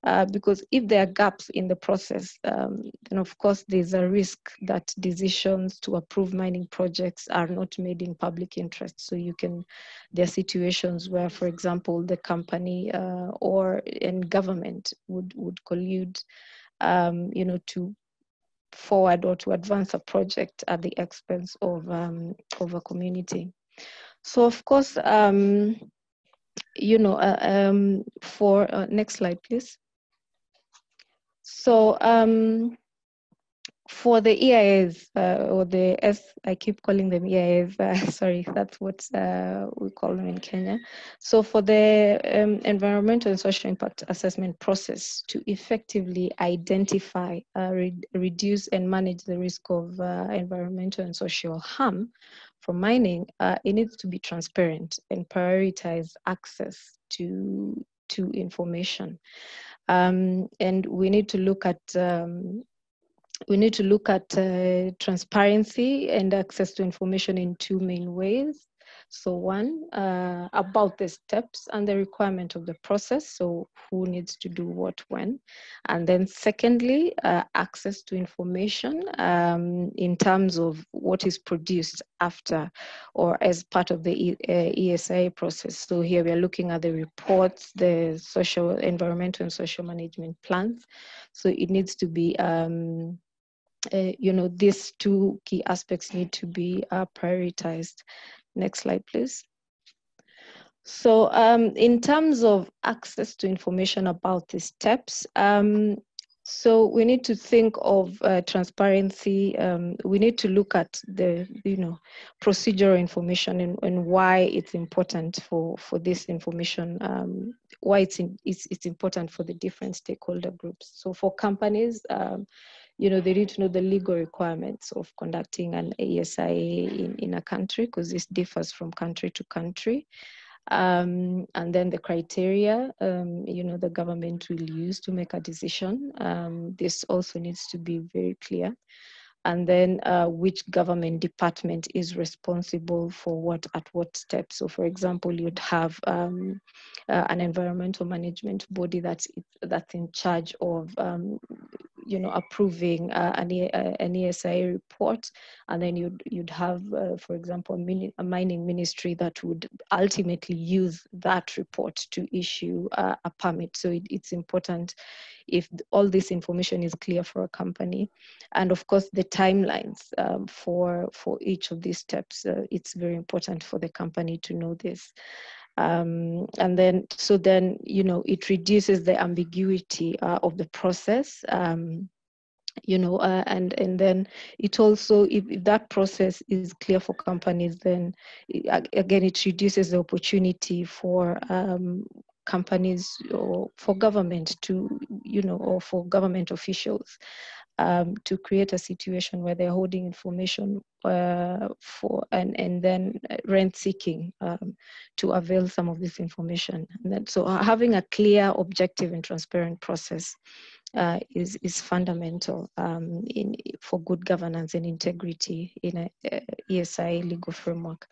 Uh, because if there are gaps in the process, um, then of course there's a risk that decisions to approve mining projects are not made in public interest. So you can, there are situations where, for example, the company uh, or and government would would collude, um, you know, to forward or to advance a project at the expense of um, of a community. So of course, um, you know, uh, um, for uh, next slide, please. So um, for the EIAs uh, or the S, I keep calling them EIAs. Uh, [LAUGHS] sorry, that's what uh, we call them in Kenya. So for the um, environmental and social impact assessment process to effectively identify, uh, re reduce, and manage the risk of uh, environmental and social harm from mining, uh, it needs to be transparent and prioritize access to to information. Um, and we need to look at um, we need to look at uh, transparency and access to information in two main ways. So one, uh, about the steps and the requirement of the process. So who needs to do what when. And then secondly, uh, access to information um, in terms of what is produced after or as part of the e uh, ESIA process. So here we are looking at the reports, the social, environmental and social management plans. So it needs to be um, uh, you know, these two key aspects need to be uh, prioritized. Next slide, please. So um, in terms of access to information about these steps, um, so we need to think of uh, transparency. Um, we need to look at the, you know, procedural information and, and why it's important for, for this information, um, why it's, in, it's, it's important for the different stakeholder groups. So for companies, um, you know, they need to know the legal requirements of conducting an ESIA in, in a country because this differs from country to country. Um, and then the criteria, um, you know, the government will use to make a decision. Um, this also needs to be very clear. and then uh, which government department is responsible for what at what step. So, for example, you'd have um, uh, an environmental management body that's that's in charge of um, you know approving uh, an, uh, an ESIA report, and then you'd you'd have, uh, for example, a, a, mining ministry that would ultimately use that report to issue uh, a permit. So it, it's important if all this information is clear for a company, and of course the timelines um, for for each of these steps. Uh, it's very important for the company to know this. Um, and then so then you know it reduces the ambiguity uh, of the process um, you know uh, and and then it also if, if, that process is clear for companies then it, again it reduces the opportunity for um, companies or for government to you know or for government officials um, to create a situation where they're holding information uh, for and and then rent seeking um, to avail some of this information. Then, so having a clear, objective, and transparent process uh, is is fundamental um, in for good governance and integrity in a, a ESI legal framework.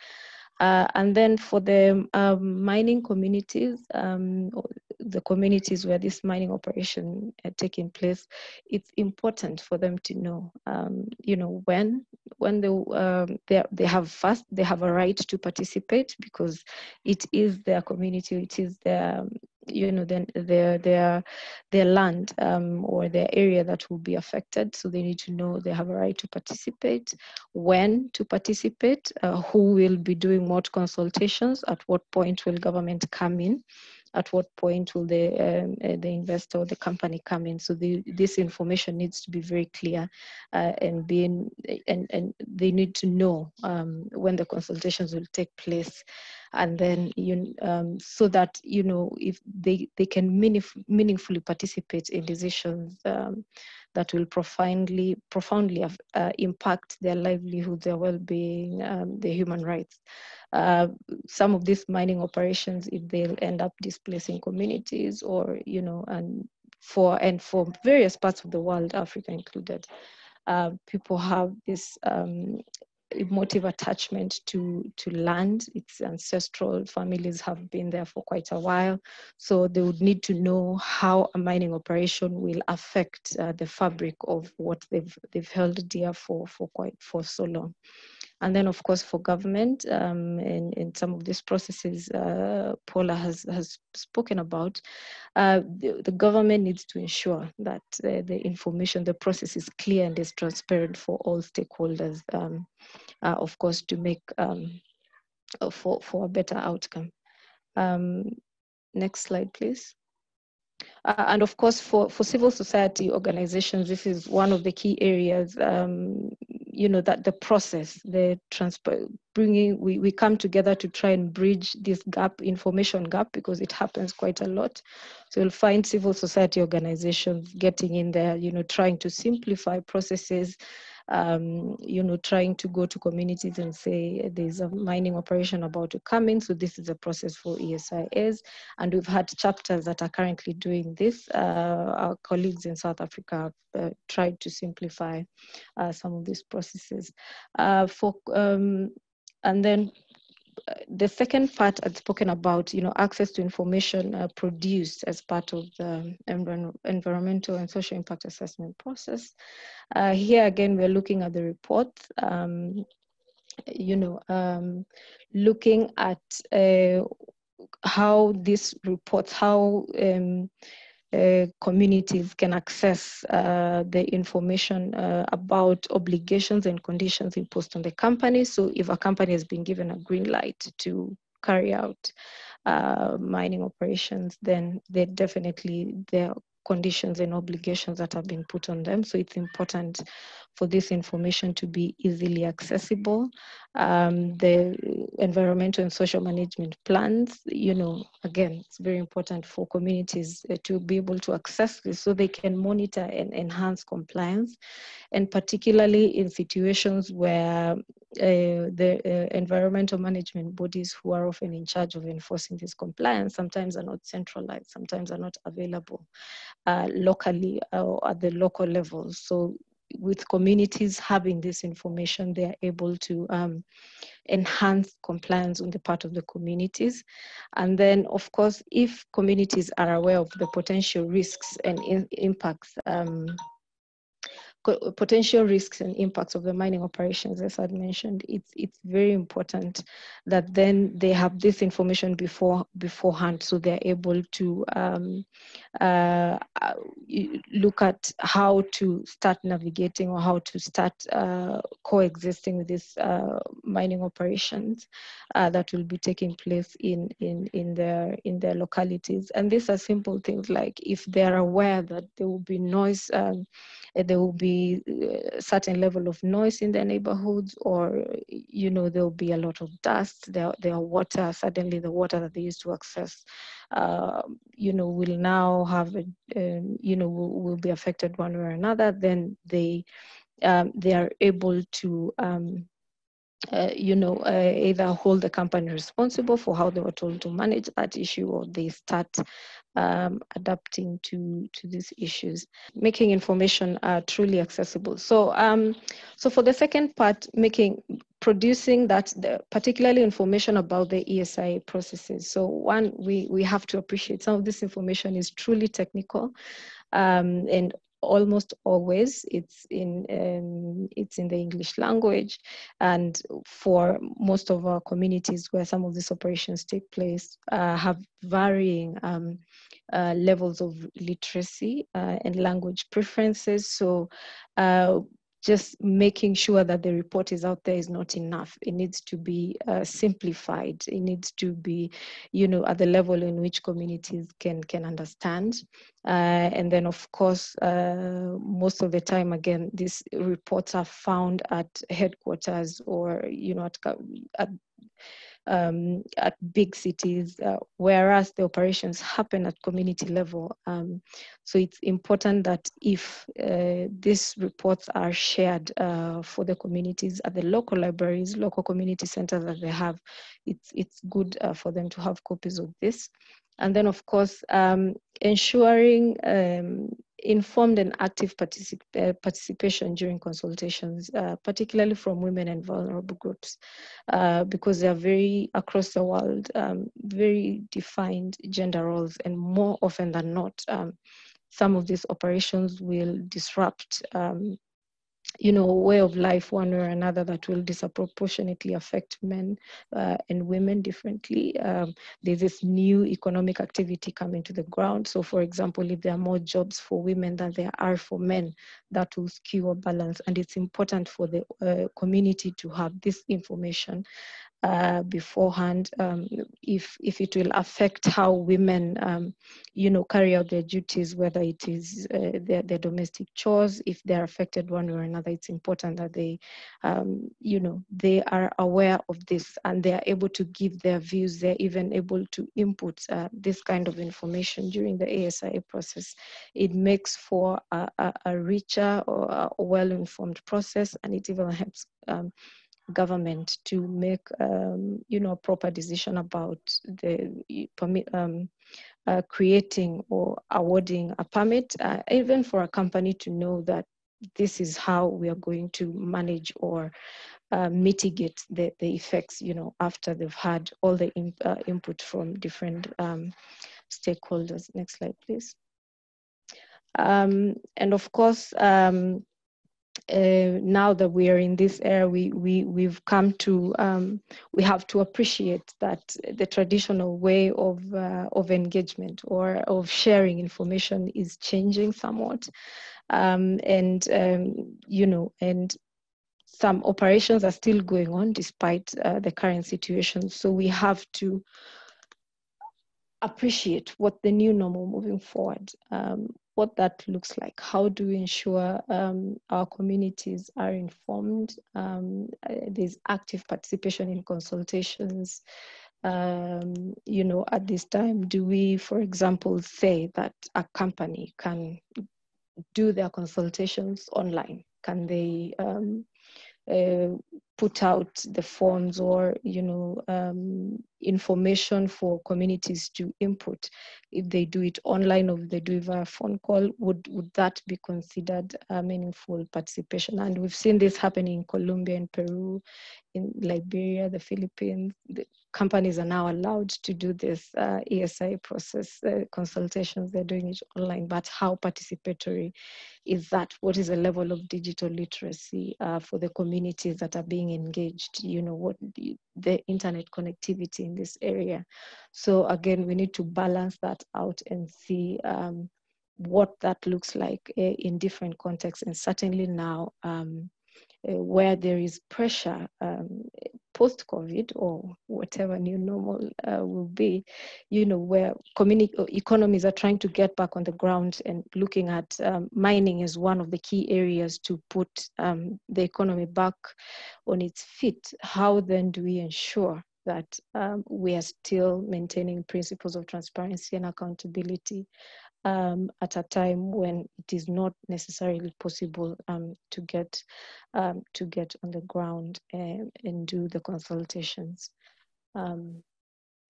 Uh, and then for the um, mining communities, um, the communities where this mining operation are taking place, it's important for them to know, um, you know, when when they um, they they have first they have a right to participate because it is their community, it is their you know then their their their land um, or their area that will be affected. So they need to know they have a right to participate. When to participate uh, who will be doing what consultations at what point will government come in at what point will the um, uh, the investor or the company come in. So the, this information needs to be very clear uh, and being and and they need to know um, when the consultations will take place and then you um, so that you know if they they can meaningf- meaningfully participate in decisions um, that will profoundly profoundly uh, impact their livelihood, their well-being, um, their human rights. Uh, some of these mining operations, if they'll end up displacing communities, or you know, and for and for various parts of the world, Africa included, uh, people have this um, emotive attachment to to land. Its ancestral. Families have been there for quite a while. So they would need to know how a mining operation will affect uh, the fabric of what they've they've held dear for for quite for so long and then, of course, for government, um, in, in some of these processes uh, Paula has, has spoken about, uh, the, the, government needs to ensure that uh, the information, the process is clear and is transparent for all stakeholders, um, uh, of course, to make um, uh, for, for a better outcome. Um, next slide, please. Uh, and of course, for, for civil society organizations, this is one of the key areas, um, you know, that the process, the transfer, bringing, we, we come together to try and bridge this gap, information gap, because it happens quite a lot. So you'll find civil society organizations getting in there, you know, trying to simplify processes, um, you know, trying to go to communities and say there's a mining operation about to come in, so this is a process for ESIS. And we've had chapters that are currently doing this. Uh, our colleagues in South Africa have uh, tried to simplify uh, some of these processes. Uh, for um, and then the second part I'd spoken about, you know, access to information uh, produced as part of the env environmental and social impact assessment process. Uh, here again, we're looking at the report, um, you know, um, looking at uh, how these reports, how um, uh, communities can access uh, the information uh, about obligations and conditions imposed on the company. So if a company has been given a green light to carry out uh, mining operations, then they definitely there conditions and obligations that have been put on them. So it's important for this information to be easily accessible. Um, the environmental and social management plans, you know, again, it's very important for communities uh, to be able to access this so they can monitor and enhance compliance. And particularly in situations where uh, the uh, environmental management bodies who are often in charge of enforcing this compliance sometimes are not centralized, sometimes are not available uh, locally or at the local level. So with communities having this information, they are able to um, enhance compliance on the part of the communities. And then, of course, if communities are aware of the potential risks and impacts um, potential risks and impacts of the mining operations, as I mentioned, it's it's very important that then they have this information before beforehand, so they're able to um, uh, look at how to start navigating or how to start uh, coexisting with these uh, mining operations uh, that will be taking place in in in their in their localities. And these are simple things like if they're aware that there will be noise. Um, there will be a uh, certain level of noise in their neighborhoods or you know there'll be a lot of dust there, there water suddenly the water that they used to access uh, you know will now have a, um, you know will, will, be affected one way or another then they um, they are able to um, uh, you know, uh, either hold the company responsible for how they were told to manage that issue, or they start um, adapting to to these issues, making information uh, truly accessible. So, um, so for the second part, making producing that the, particularly information about the ESIA processes. So one, we we have to appreciate some of this information is truly technical, um, and almost always it's in um, it's in the English language, and for most of our communities where some of these operations take place, uh, have varying um, uh, levels of literacy uh, and language preferences. So uh, just making sure that the report is out there is not enough. It needs to be uh, simplified. It needs to be, you know, at the level in which communities can can understand. Uh, and then, of course, uh, most of the time, again, these reports are found at headquarters or, you know, at, at um, at big cities, uh, whereas the operations happen at community level. Um, so it's important that if uh, these reports are shared uh, for the communities at the local libraries, local community centers that they have, it's, it's good uh, for them to have copies of this. And then, of course, um, ensuring um, informed and active particip uh, participation during consultations, uh, particularly from women and vulnerable groups, uh, because they are very, across the world, um, very defined gender roles, and more often than not, um, some of these operations will disrupt um, you know, a way of life one way or another that will disproportionately affect men uh, and women differently. Um, there's this new economic activity coming to the ground. So, for example, if there are more jobs for women than there are for men, that will skew a balance. And it's important for the uh, community to have this information uh, beforehand um, if if it will affect how women um, you know carry out their duties whether it is uh, their, their domestic chores if they're affected one way or another it's important that they um, you know they are aware of this and they are able to give their views. They're even able to input uh, this kind of information during the ESIA process. It makes for a, a, a richer or well-informed process and it even helps um, government to make um, you know a proper decision about the permit um, uh, creating or awarding a permit uh, even for a company to know that this is how we are going to manage or uh, mitigate the, the effects you know after they've had all the in, uh, input from different um, stakeholders. Next slide please. Um, and of course um, uh, now that we are in this era, we, we, we've come to, um, we have to appreciate that the traditional way of, uh, of engagement or of sharing information is changing somewhat. Um, and, um, you know, and some operations are still going on despite uh, the current situation. So we have to appreciate what the new normal moving forward. Um, what that looks like. How do we ensure um, our communities are informed? Um, uh, there's active participation in consultations. Um, you know, at this time, do we, for example, say that a company can do their consultations online? Can they um, uh, put out the forms or you know um, information for communities to input. If they do it online or if they do it via phone call would would that be considered a meaningful participation? And we've seen this happening in Colombia and Peru in Liberia the Philippines. The companies are now allowed to do this uh, esi process uh, consultations. They're doing it online. But how participatory is that? What is the level of digital literacy uh, for the communities that are being engaged you know what the, internet connectivity in this area. So again we need to balance that out and see um, what that looks like uh, in different contexts. And certainly now um, where there is pressure um, post COVID or whatever new normal uh, will be, you know, where uh, economies are trying to get back on the ground and looking at um, mining as one of the key areas to put um, the economy back on its feet. How then do we ensure that um, we are still maintaining principles of transparency and accountability um, at a time when it is not necessarily possible um, to get um, to get on the ground and, and do the consultations. Um,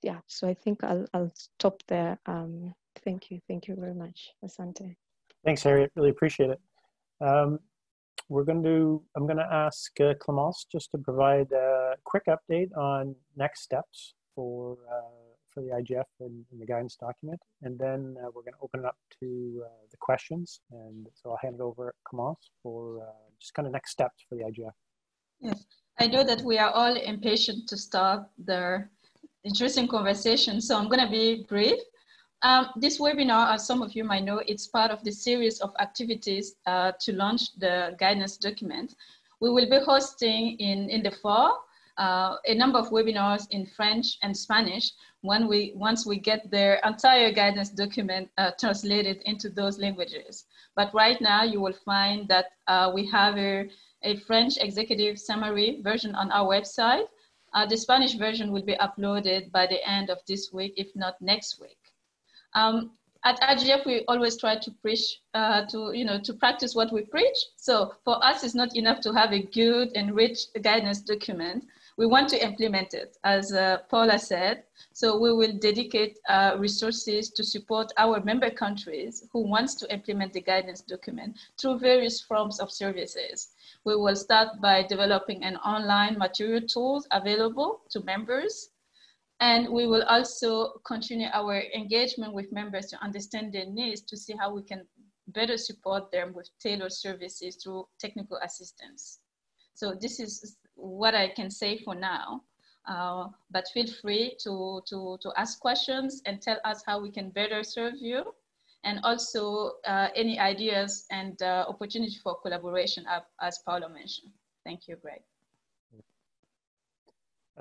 yeah, so I think I'll I'll stop there. Um, thank you, thank you very much, Asante. Thanks, Harriet. Really appreciate it. Um, we're going to do I'm going to ask uh, Clémence just to provide a quick update on next steps for. Uh, for the IGF in, the guidance document. And then uh, we're going to open it up to uh, the questions. And so I'll hand it over to Clémence for uh, just kind of next steps for the IGF. Yes, I know that we are all impatient to start the interesting conversation. So I'm going to be brief. Um, this webinar, as some of you might know, it's part of the series of activities uh, to launch the guidance document. We will be hosting in, in the fall uh, a number of webinars in French and Spanish when we, once we get their entire guidance document uh, translated into those languages. But right now you will find that uh, we have a, a, French executive summary version on our website. Uh, the Spanish version will be uploaded by the end of this week, if not next week. Um, at IGF, we always try to preach, uh, to, you know, to practice what we preach. So for us, it's not enough to have a good and rich guidance document we want to implement it, as uh, Paula said. So we will dedicate uh, resources to support our member countries who wants to implement the guidance document through various forms of services. We will start by developing an online material tools available to members. And we will also continue our engagement with members to understand their needs to see how we can better support them with tailored services through technical assistance. So this is what I can say for now. Uh, but feel free to, to, to ask questions and tell us how we can better serve you. And also uh, any ideas and uh, opportunity for collaboration as Paula mentioned. Thank you, Greg.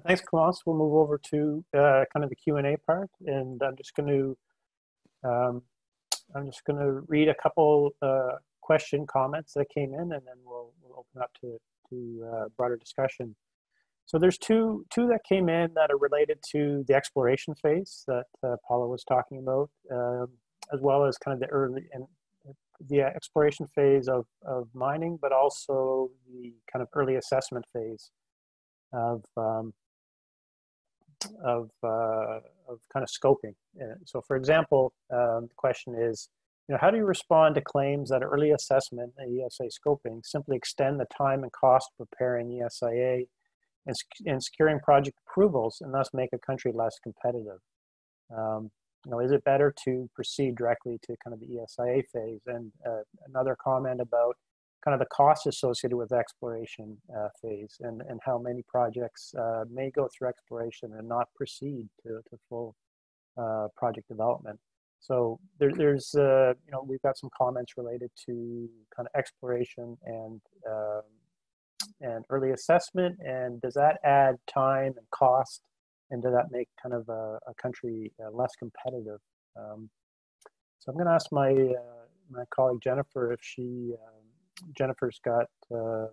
Thanks, Klaus. We'll move over to uh, kind of the Q&A part. And I'm just going to um, I'm just going to read a couple uh, question comments that came in, and then we'll, we'll open up to to uh, broader discussion. So there's two two that came in that are related to the exploration phase that uh, Paula was talking about, um, as well as kind of the early and the exploration phase of, of mining, but also the kind of early assessment phase of um, of uh, of kind of scoping. So, for example, um, the question is, you know, how do you respond to claims that early assessment and ESIA scoping simply extend the time and cost of preparing ESIA and, and securing project approvals and thus make a country less competitive? Um, you know, is it better to proceed directly to kind of the ESIA phase? And uh, another comment about kind of the costs associated with exploration uh, phase and, and how many projects uh, may go through exploration and not proceed to, to full uh, project development. So there, there's, uh, you know, we've got some comments related to kind of exploration and um, and early assessment. And does that add time and cost? And does that make kind of a, a country uh, less competitive? Um, so I'm going to ask my uh, my colleague Jennifer if she um, Jennifer's got uh,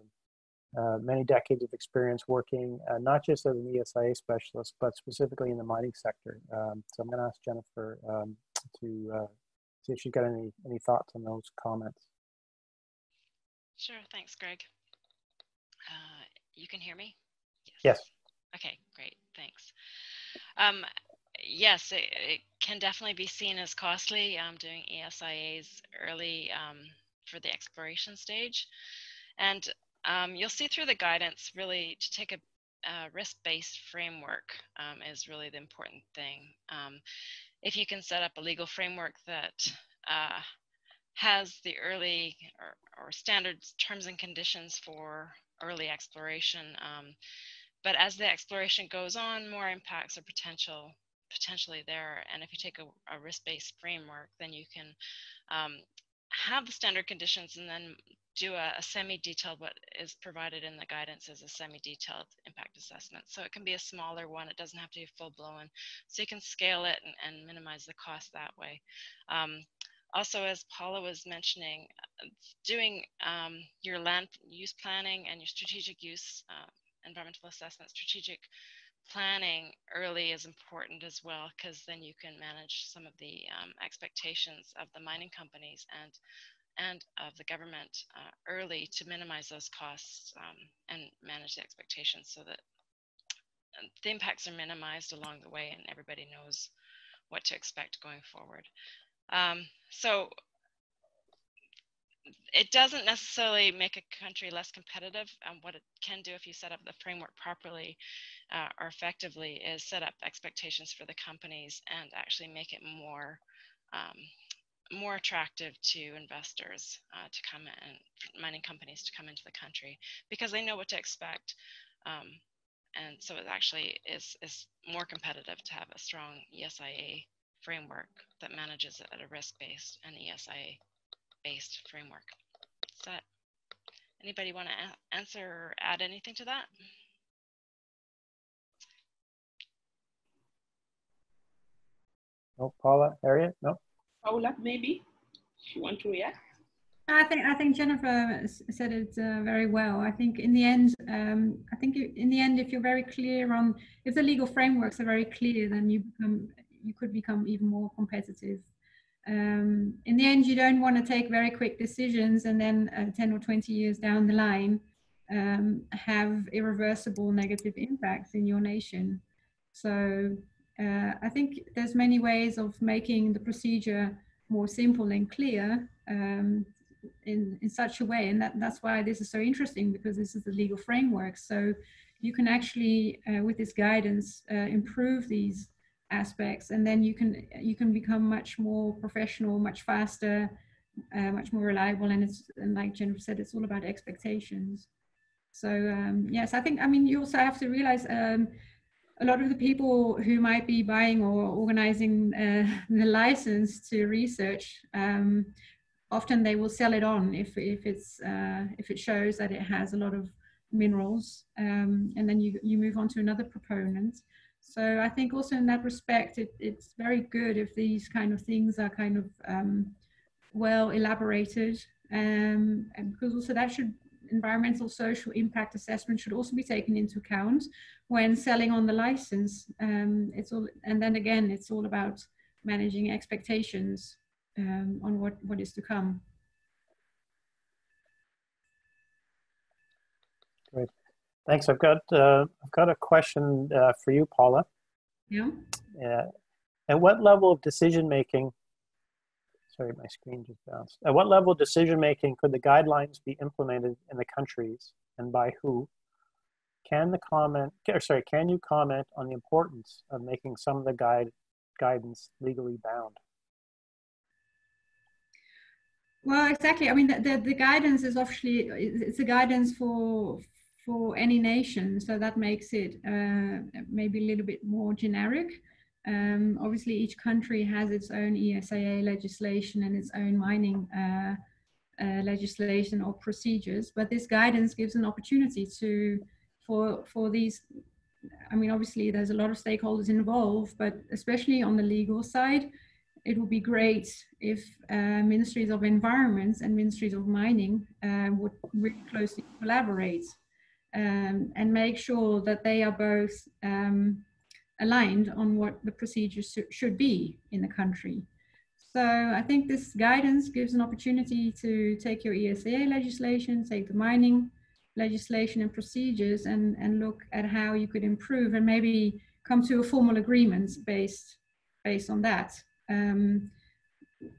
uh, many decades of experience working uh, not just as an ESIA specialist, but specifically in the mining sector. Um, so I'm going to ask Jennifer um, to uh, see if she's got any any thoughts on those comments. Sure, thanks, Greg. Uh, you can hear me? Yes. Okay, great, thanks. Um, yes, it, it, can definitely be seen as costly um, doing ESIAs early um, for the exploration stage. And um, you'll see through the guidance really to take a, risk-based framework um, is really the important thing. Um, if you can set up a legal framework that uh, has the early or, or, standard terms and conditions for early exploration, um, but as the exploration goes on, more impacts are potential potentially there. And if you take a, a risk-based framework, then you can um, have the standard conditions and then do a, a semi-detailed, what is provided in the guidance is a semi-detailed impact assessment. So it can be a smaller one. It doesn't have to be full-blown. So you can scale it and, and minimize the cost that way. Um, also, as Paula was mentioning, doing um, your land use planning and your strategic use uh, environmental assessment, strategic planning early is important as well because then you can manage some of the um, expectations of the mining companies and and of the government uh, early to minimize those costs um, and manage the expectations so that the impacts are minimized along the way and everybody knows what to expect going forward. Um, so it doesn't necessarily make a country less competitive. Um, what it can do if you set up the framework properly uh, or effectively is set up expectations for the companies and actually make it more um, more attractive to investors uh, to come and mining companies to come into the country because they know what to expect. Um, and so it actually is, is more competitive to have a strong ESIA framework that manages it at a risk-based and ESIA based framework. Does that anybody want to answer or add anything to that? No, Paula, Harriet, no. Paula, maybe you want to react. I think I think Jennifer said it uh, very well. I think in the end, um, I think in the end, if you're very clear on if the legal frameworks are very clear, then you become you could become even more competitive um, in the end, you don't want to take very quick decisions and then uh, 10 or 20 years down the line um, have irreversible negative impacts in your nation. So uh, I think there's many ways of making the procedure more simple and clear um, in, in such a way. And that, that's why this is so interesting because this is the legal framework. So you can actually, uh, with this guidance, uh, improve these aspects and then you can you can become much more professional much faster uh, much more reliable and it's and like jennifer said it's all about expectations so um, yes i think i mean you also have to realize um, a lot of the people who might be buying or organizing uh, [LAUGHS] the license to research um, often they will sell it on if, if it's uh, if it shows that it has a lot of minerals um, and then you, you move on to another proponent. So I think also in that respect, it, it's very good if these kind of things are kind of um, well elaborated, um, and because also that should environmental social impact assessment should also be taken into account when selling on the license. Um, it's all, and then again, it's all about managing expectations um, on what, what is to come. Great. Thanks. I've got uh, I've got a question uh, for you, Paula. Yeah. Yeah. At what level of decision making? Sorry, my screen just bounced. At what level of decision making could the guidelines be implemented in the countries, and by who? Can the comment? Or sorry, can you comment on the importance of making some of the guide guidance legally bound? Well, exactly. I mean, the, the, the guidance is obviously it's a guidance for for any nation. So that makes it uh, maybe a little bit more generic. Um, obviously, each country has its own ESIA legislation and its own mining uh, uh, legislation or procedures. But this guidance gives an opportunity to for for these. I mean, obviously, there's a lot of stakeholders involved, but especially on the legal side, it would be great if uh, ministries of environment and ministries of mining uh, would really closely collaborate um, and make sure that they are both um, aligned on what the procedures should be in the country. So I think this guidance gives an opportunity to take your ESIA legislation, take the mining legislation and procedures and, and look at how you could improve and maybe come to a formal agreement based based on that. Um,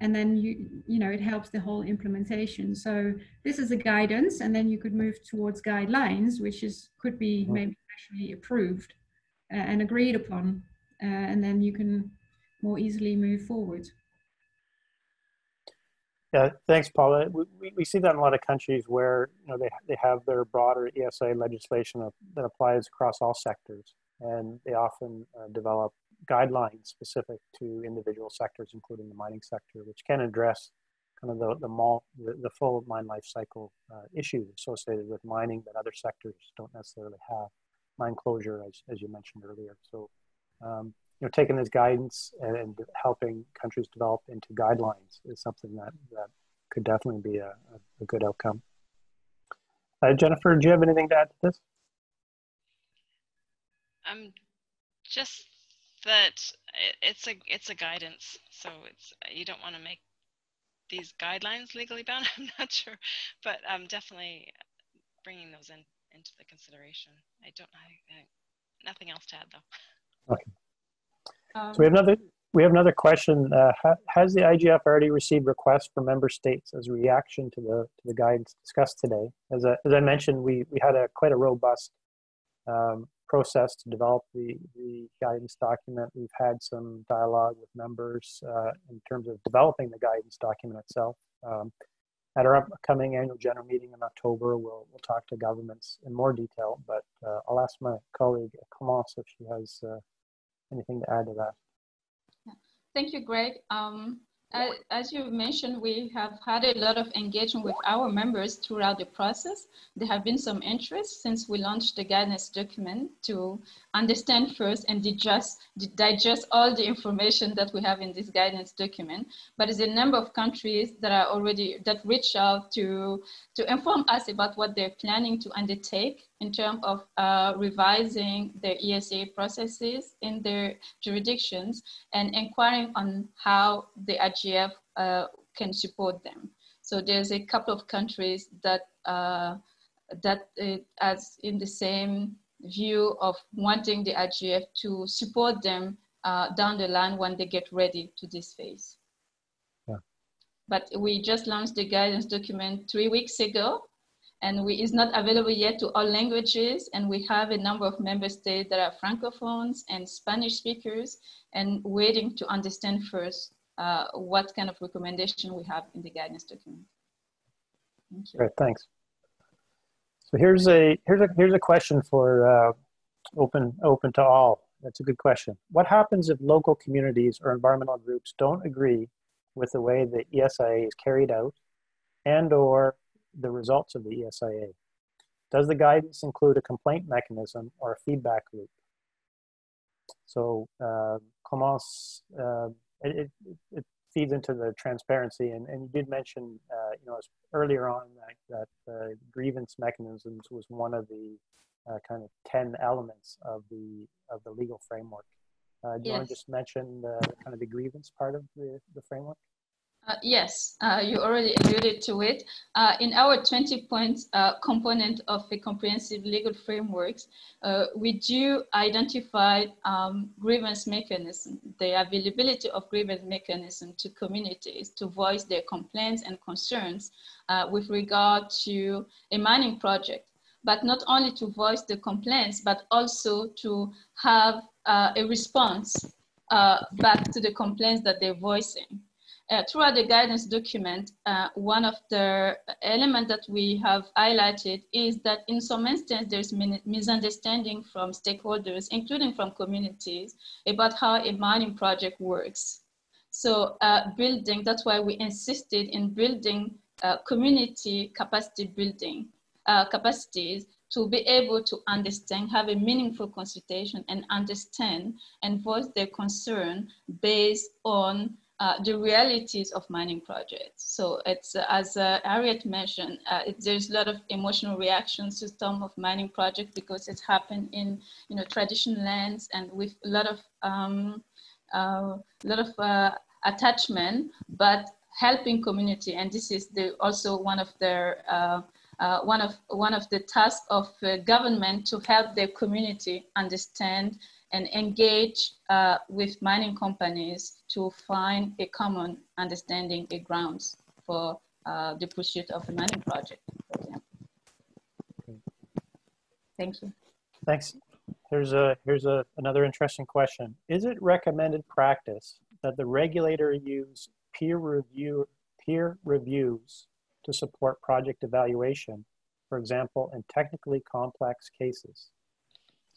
and then you you know it helps the whole implementation. So this is a guidance, and then you could move towards guidelines, which is could be mm-hmm. maybe actually approved uh, and agreed upon, uh, and then you can more easily move forward. Yeah, thanks, Paula. We, we see that in a lot of countries where you know they they have their broader ESIA legislation that applies across all sectors, and they often uh, develop guidelines specific to individual sectors, including the mining sector, which can address kind of the the, mall, the, the full mine life cycle uh, issues associated with mining that other sectors don't necessarily have. Mine closure, as as you mentioned earlier. So. Um, you know, taking this guidance and helping countries develop into guidelines is something that, that could definitely be a, a good outcome. Uh, Jennifer, do you have anything to add to this? Um, just that it's a it's a guidance, so it's you don't want to make these guidelines legally bound. [LAUGHS] I'm not sure, but um, definitely bringing those in into the consideration. I don't I, I, nothing else to add though. Okay. Um, so we have another we have another question. Uh, ha, has the IGF already received requests from member states as a reaction to the to the guidance discussed today? As I, as I mentioned, we we had a quite a robust um, process to develop the the guidance document. We've had some dialogue with members uh, in terms of developing the guidance document itself. Um, at our upcoming annual general meeting in October, we'll, we'll talk to governments in more detail, but uh, I'll ask my colleague Clémence if she has uh, anything to add to that? Thank you, Greg. Um, as you mentioned, we have had a lot of engagement with our members throughout the process. There have been some interest since we launched the guidance document to understand first and digest, digest all the information that we have in this guidance document. But there's a number of countries that are already, that reach out to, to inform us about what they're planning to undertake in terms of uh, revising their ESIA processes in their jurisdictions and inquiring on how the IGF uh, can support them. So there's a couple of countries that uh, that uh, as in the same view of wanting the IGF to support them uh, down the line when they get ready to this phase. Yeah. But we just launched the guidance document three weeks ago and we, it's not available yet to all languages. And we have a number of member states that are francophones and Spanish speakers and waiting to understand first uh, what kind of recommendation we have in the guidance document. Thank you. Great, thanks. So here's a here's a here's a question for uh, open open to all. That's a good question. What happens if local communities or environmental groups don't agree with the way the ESIA is carried out, and or the results of the ESIA? Does the guidance include a complaint mechanism or a feedback loop? So uh, Clémence, uh, it, it, it, feeds into the transparency, and, and you did mention, uh, you know, earlier on that, that uh, grievance mechanisms was one of the uh, kind of 10 elements of the of the legal framework. Uh, do you yes. want to just mention the kind of the grievance part of the, the framework? Uh, yes, uh, you already alluded to it. Uh, in our 20 point uh, component of a comprehensive legal frameworks, uh, we do identify um, grievance mechanism, the availability of grievance mechanism to communities to voice their complaints and concerns uh, with regard to a mining project. But not only to voice the complaints, but also to have a response back to the complaints that they're voicing. Uh, throughout the guidance document, uh, one of the elements that we have highlighted is that in some instances there's misunderstanding from stakeholders, including from communities, about how a mining project works. So uh, building, that's why we insisted in building uh, community capacity building uh, capacities to be able to understand, have a meaningful consultation and understand and voice their concern based on uh, the realities of mining projects. So it's, uh, as uh, Harriet mentioned, uh, it, there's a lot of emotional reactions to some of mining projects because it's happened in, you know, traditional lands and with a lot of, um, uh, lot of attachment, but helping community. And this is the, also one of their one of one of the tasks of government to help the community understand and engage uh, with mining companies to find a common understanding, a grounds for uh, the pursuit of a mining project, for example. Thank you. Thanks. Here's a here's a another interesting question. Is it recommended practice that the regulator use peer review peer reviews to support project evaluation, for example, in technically complex cases?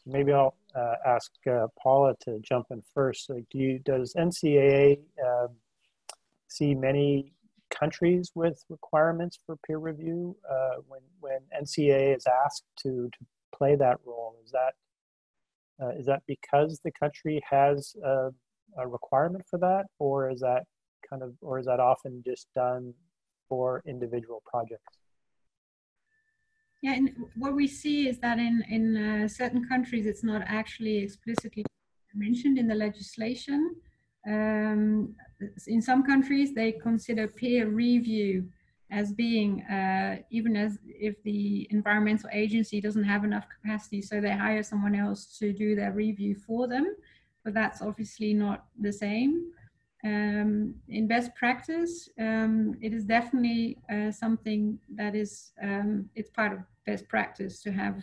Maybe I'll uh, ask uh, Paula to jump in first. Like, do you does NCEA um, see many countries with requirements for peer review uh, when when NCEA is asked to to play that role? Is that uh, is that because the country has a, a, requirement for that, or is that kind of, or is that often just done for individual projects? Yeah, and what we see is that in in uh, certain countries, it's not actually explicitly mentioned in the legislation. Um, in some countries, they consider peer review as being uh, even as if the environmental agency doesn't have enough capacity so they hire someone else to do their review for them but that's obviously not the same um, in best practice um, it is definitely uh, something that is um, it's part of best practice to have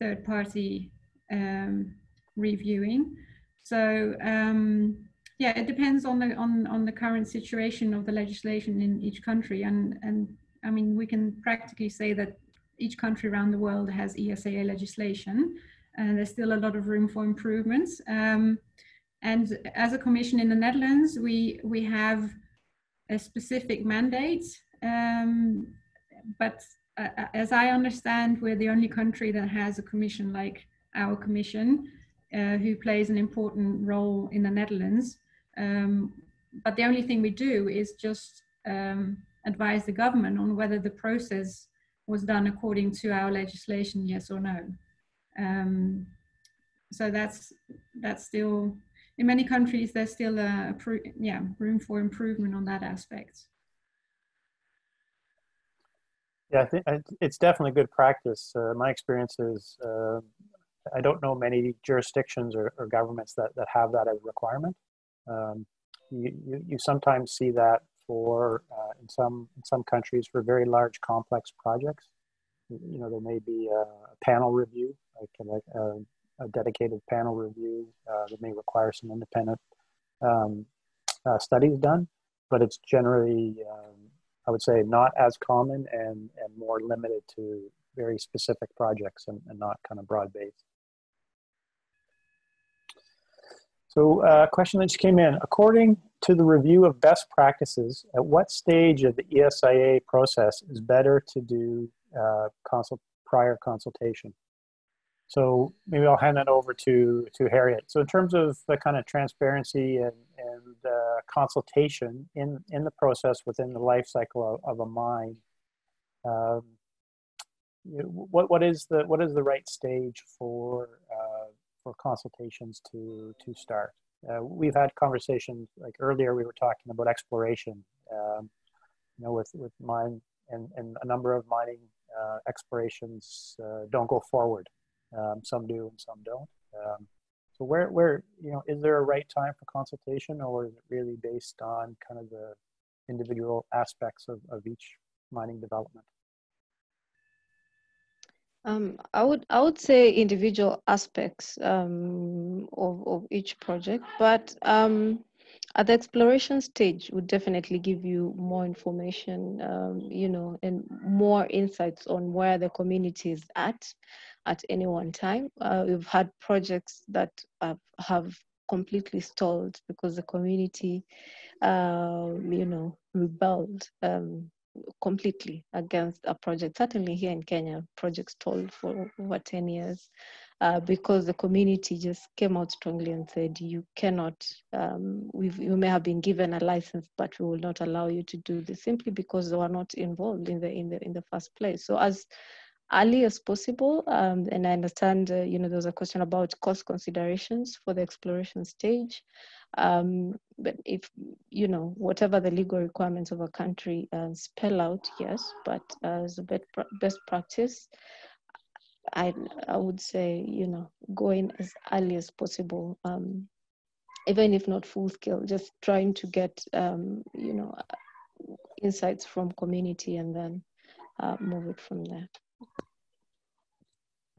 third party um, reviewing so um, yeah, it depends on the on on the current situation of the legislation in each country, and and I mean we can practically say that each country around the world has ESIA legislation, and there's still a lot of room for improvements. Um, and as a commission in the Netherlands, we we have a specific mandate, um, but uh, as I understand, we're the only country that has a commission like our commission, uh, who plays an important role in the Netherlands. Um, but the only thing we do is just um, advise the government on whether the process was done according to our legislation, yes or no. Um, so that's that's still in many countries there's still a, yeah room for improvement on that aspect. Yeah, I think it's definitely good practice. Uh, my experience is uh, I don't know many jurisdictions or, or, governments that, that have that as a requirement. Um, you, you, you, sometimes see that for uh, in some in some countries for very large complex projects. You know, there may be a panel review, like a, a, dedicated panel review uh, that may require some independent um, uh, studies done, but it's generally, um, I would say, not as common and, and more limited to very specific projects and, and not kind of broad based. So a uh, question that just came in. According to the review of best practices, at what stage of the ESIA process is better to do uh, consult, prior consultation? So maybe I'll hand that over to, to Harriet. So in terms of the kind of transparency and, and uh, consultation in, in the process within the life cycle of, of a mine, um, what, what, is the, what is the right stage for uh, for consultations to to start. Uh, we've had conversations like earlier. We were talking about exploration, um, you know, with with mine and and a number of mining uh, explorations uh, don't go forward. Um, some do and some don't. Um, so where where you know is there a right time for consultation, or is it really based on kind of the individual aspects of, of each mining development? Um, I would I would say individual aspects um, of of each project, but um, at the exploration stage, would definitely give you more information, um, you know, and more insights on where the community is at at any one time. Uh, we've had projects that have, have completely stalled because the community, uh, you know, rebelled um, completely against a project. Certainly here in Kenya, projects stalled for over 10 years uh, because the community just came out strongly and said, you cannot, um, you may have been given a license, but we will not allow you to do this simply because they were not involved in the, in the, in the first place. So as, early as possible. Um, and I understand, uh, you know, there was a question about cost considerations for the exploration stage. Um, but if, you know, whatever the legal requirements of a country uh, spell out, yes, but as a best practice, I, I would say, you know, going as early as possible, um, even if not full scale, just trying to get, um, you know, insights from community and then uh, move it from there.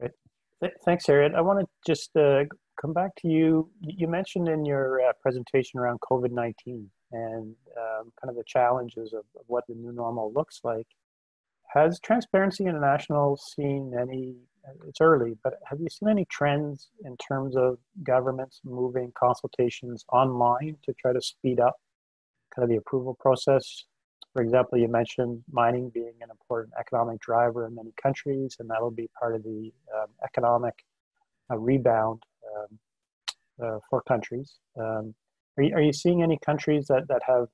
Great. Th thanks, Harriet. I want to just uh, come back to you. You mentioned in your uh, presentation around COVID-19 and um, kind of the challenges of, of, what the new normal looks like. Has Transparency International seen any, it's early, but have you seen any trends in terms of governments moving consultations online to try to speed up kind of the approval process for example, you mentioned mining being an important economic driver in many countries, and that'll be part of the um, economic uh, rebound um, uh, for countries. Um, are, you, are you seeing any countries that, that have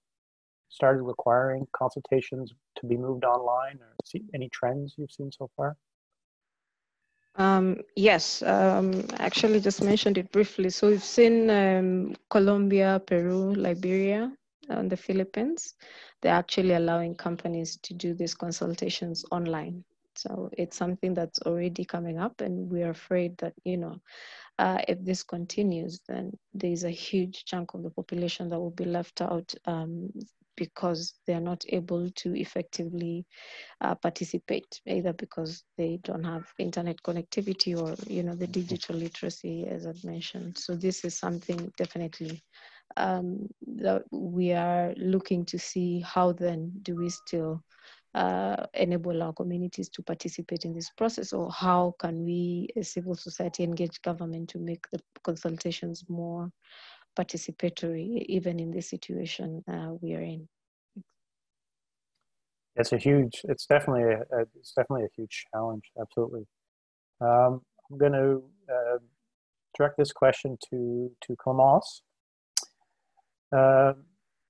started requiring consultations to be moved online, or see any trends you've seen so far? Um, yes, um, actually just mentioned it briefly. So we've seen um, Colombia, Peru, Liberia, and the Philippines they're actually allowing companies to do these consultations online. So it's something that's already coming up, and we're afraid that, you know, uh, if this continues, then there's a huge chunk of the population that will be left out um, because they're not able to effectively uh, participate, either because they don't have internet connectivity or, you know, the digital literacy, as I've mentioned. So this is something definitely um, that we are looking to see how then do we still uh, enable our communities to participate in this process or how can we as civil society engage government to make the consultations more participatory even in the situation uh, we are in it's a huge it's definitely a, a it's definitely a huge challenge absolutely um, i'm going to uh, direct this question to to Clémence. Uh,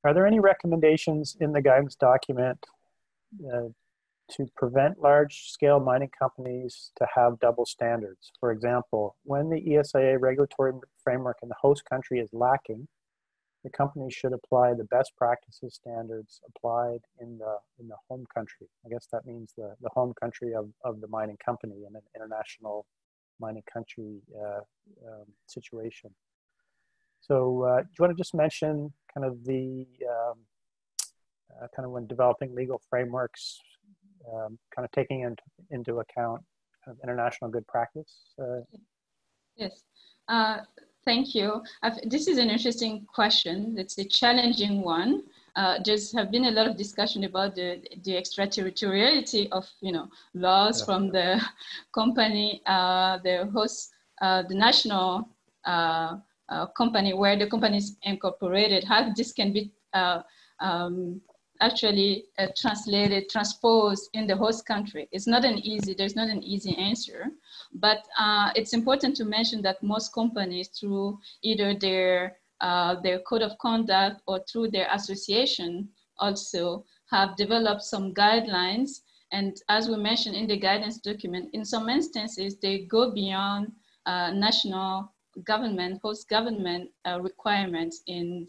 are there any recommendations in the guidance document uh, to prevent large-scale mining companies to have double standards? For example, when the ESIA regulatory framework in the host country is lacking, the company should apply the best practices standards applied in the in the home country. I guess that means the, the home country of, of the mining company in an international mining country uh, um, situation. So uh, do you want to just mention kind of the um, uh, kind of when developing legal frameworks, um, kind of taking into, into account kind of international good practice? Uh, yes, uh, thank you. I've, this is an interesting question. It's a challenging one. Uh, there's have been a lot of discussion about the, the extraterritoriality of you know laws yeah. from the [LAUGHS] company, uh, the host, uh, the national uh, uh, company where the company is incorporated, how this can be uh, um, actually uh, translated, transposed in the host country. It's not an easy, there's not an easy answer, but uh, it's important to mention that most companies through either their, uh, their code of conduct or through their association also have developed some guidelines. And as we mentioned in the guidance document, in some instances, they go beyond uh, national government, host government uh, requirements in,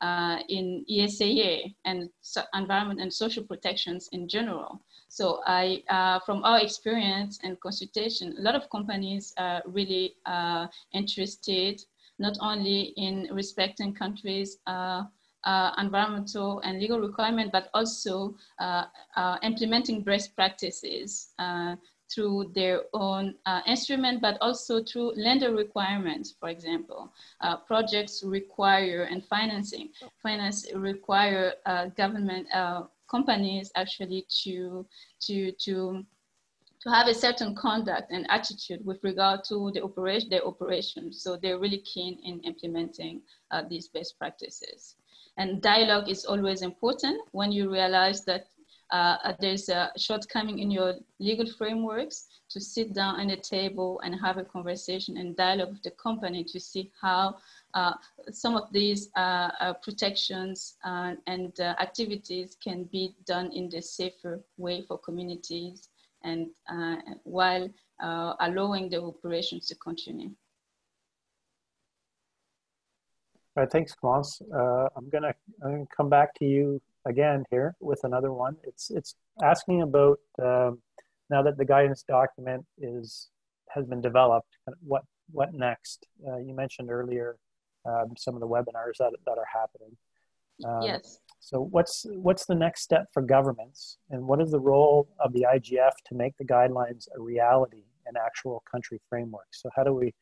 uh, in ESIA and so environment and social protections in general. So I, uh, from our experience and consultation, a lot of companies are really uh, interested not only in respecting countries' uh, uh, environmental and legal requirement, but also implementing best practices through their own uh, instrument, but also through lender requirements, for example. Uh, projects require, and financing, finance require uh, government uh, companies actually to, to, to, to have a certain conduct and attitude with regard to the operation, their operations. So they're really keen in implementing uh, these best practices. And dialogue is always important when you realize that uh, uh, there's a shortcoming in your legal frameworks to sit down at a table and have a conversation and dialogue with the company to see how uh, some of these uh, uh protections uh, and activities can be done in the safer way for communities and while allowing the operations to continue. All right, thanks. Uh, I'm gonna I'm gonna come back to you again here with another one. It's it's asking about um, now that the guidance document is has been developed. What what next? Uh, you mentioned earlier um, some of the webinars that that are happening. Um, yes. So what's what's the next step for governments, and what is the role of the IGF to make the guidelines a reality and actual country framework? So how do we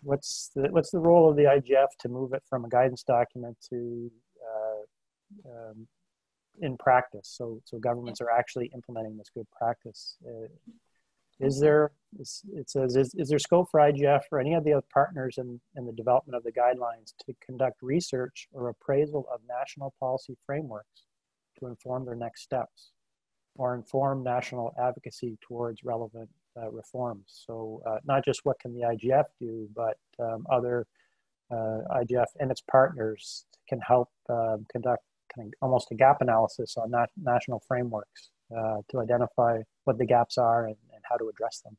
what's the what's the role of the IGF to move it from a guidance document to uh, um, in practice? So so governments are actually implementing this good practice. Uh, is there it says is, is there scope for IGF or any of the other partners in, in the development of the guidelines to conduct research or appraisal of national policy frameworks to inform their next steps or inform national advocacy towards relevant uh, reforms. So uh, not just what can the IGF do, but um, other uh, IGF and its partners can help um, conduct kind of almost a gap analysis on nat- national frameworks uh, to identify what the gaps are and, and how to address them.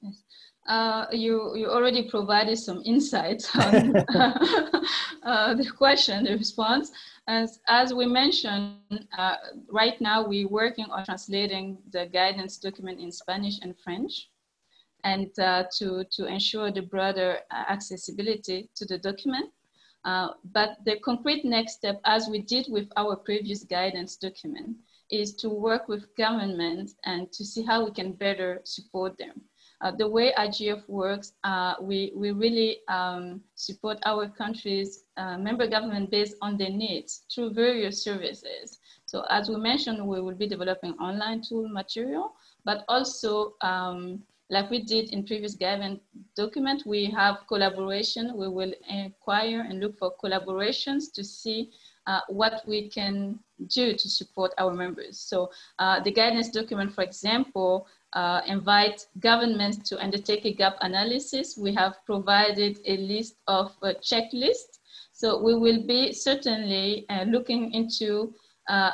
Yes. Uh, you, you already provided some insights [LAUGHS] on [LAUGHS] uh, the question, the response. As, as we mentioned, uh, right now we're working on translating the guidance document in Spanish and French and uh, to, to ensure the broader uh, accessibility to the document. Uh, but the concrete next step, as we did with our previous guidance document, is to work with governments and to see how we can better support them. Uh, the way IGF works, uh, we, we really um, support our country's uh, member government based on their needs through various services. So as we mentioned, we will be developing online tool material, but also um, like we did in previous guidance document, we have collaboration. We will inquire and look for collaborations to see uh, what we can do to support our members. So uh, the guidance document, for example, uh, invite governments to undertake a gap analysis. We have provided a list of uh, checklists. So we will be certainly uh, looking into uh,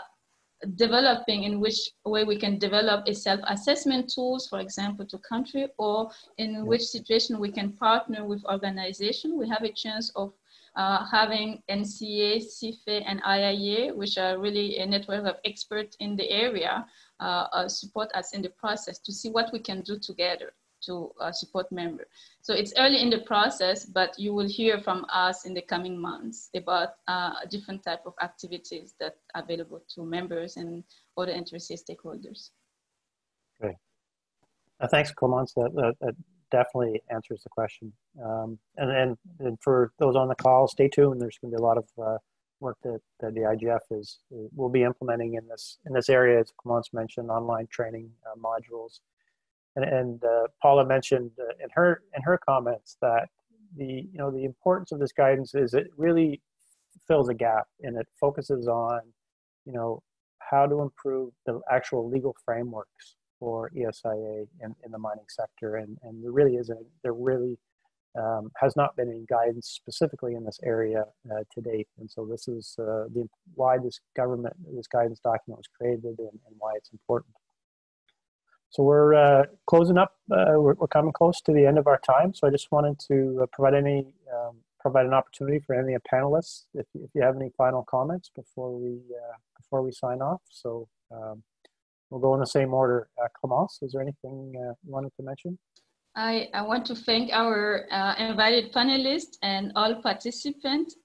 developing in which way we can develop a self-assessment tools, for example, to country, or in which situation we can partner with organization. We have a chance of uh, having NCEA, SIFÉE, and IAIA, which are really a network of experts in the area, uh, uh, support us in the process to see what we can do together to uh, support members. So it's early in the process, but you will hear from us in the coming months about uh, different type of activities that are available to members and other interested stakeholders. Great. Uh, thanks, Clémence. That, that, that, definitely answers the question. Um, and, and, and, for those on the call, stay tuned. There's going to be a lot of uh, work that, that the IGF is will be implementing in this in this area, as Clémence mentioned, online training uh, modules. And, and uh, Paula mentioned uh, in her in her comments that the you know the importance of this guidance is it really fills a gap and it focuses on you know how to improve the actual legal frameworks for ESIA in, in the mining sector. And, and there really isn't, there really um, has not been any guidance specifically in this area uh, to date. And so this is uh, the, why this government, this guidance document was created and, and why it's important. So we're uh, closing up, uh, we're, we're, coming close to the end of our time. So I just wanted to uh, provide any, um, provide an opportunity for any of the panelists if, if you have any final comments before we, uh, before we sign off. So um, we'll go in the same order. Uh, Clémence, is there anything uh, you wanted to mention? I, I want to thank our invited panelists and all participants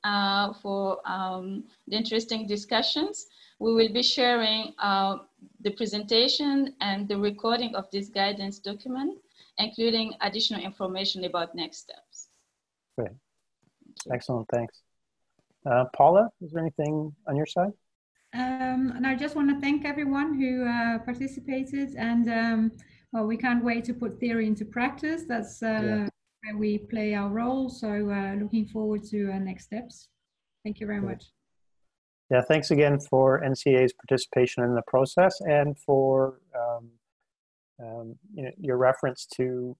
for um, the interesting discussions. We will be sharing uh, the presentation and the recording of this guidance document, including additional information about next steps. Great. Excellent, thanks. Uh, Paula, is there anything on your side? Um, and I just want to thank everyone who uh, participated and um, well, we can't wait to put theory into practice. That's uh, yeah. where we play our role. So uh, looking forward to uh, next steps. Thank you very much. Yeah, thanks again for NCEA's participation in the process and for um, um, you know, your reference to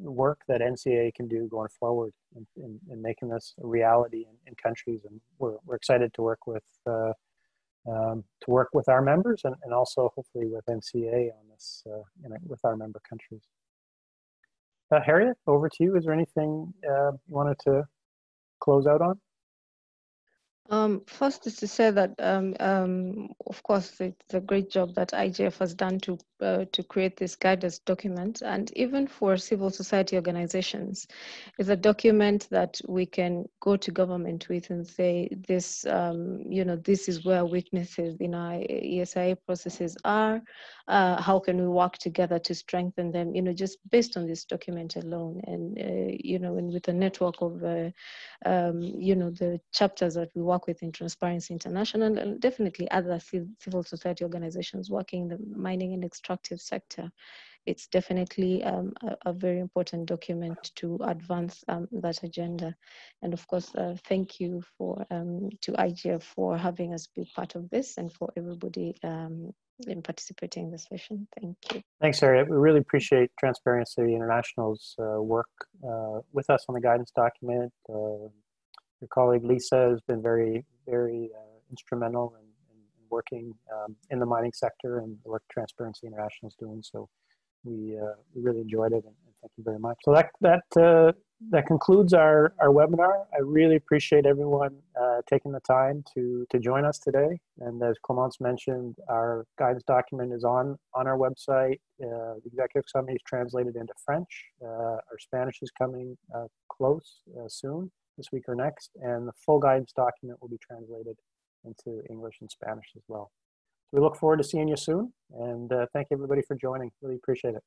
work that NCEA can do going forward in, in, in making this a reality in, in, countries. And we're, we're excited to work with uh, um, to work with our members and, and also hopefully with NCA on this uh, with our member countries. Uh, Harriet, over to you. Is there anything uh, you wanted to close out on? Um, first is to say that, um, um, of course, it's a great job that IGF has done to uh, to create this guidance document, and even for civil society organizations, it's a document that we can go to government with and say, this, um, you know, this is where weaknesses in our ESIA processes are. Uh, how can we work together to strengthen them? You know, just based on this document alone, and uh, you know, and with a network of, uh, um, you know, the chapters that we work work with in Transparency International and definitely other civil society organizations working in the mining and extractive sector. It's definitely um, a, a, very important document to advance um, that agenda. And of course, uh, thank you for um, to IGF for having us be part of this and for everybody um, in participating in this session. Thank you. Thanks, Harriet. We really appreciate Transparency International's uh, work uh, with us on the guidance document. Your colleague Lisa has been very, very uh, instrumental in, in, working um, in the mining sector and the work Transparency International is doing. So we, uh, really enjoyed it and, and, thank you very much. So that, that, uh, that concludes our, our webinar. I really appreciate everyone uh, taking the time to, to join us today. And as Clémence mentioned, our guidance document is on, on our website. Uh, the executive summary is translated into French. Uh, our Spanish is coming close soon this week or next, and the full guidance document will be translated into English and Spanish as well. We look forward to seeing you soon, and uh, thank you everybody for joining. Really appreciate it.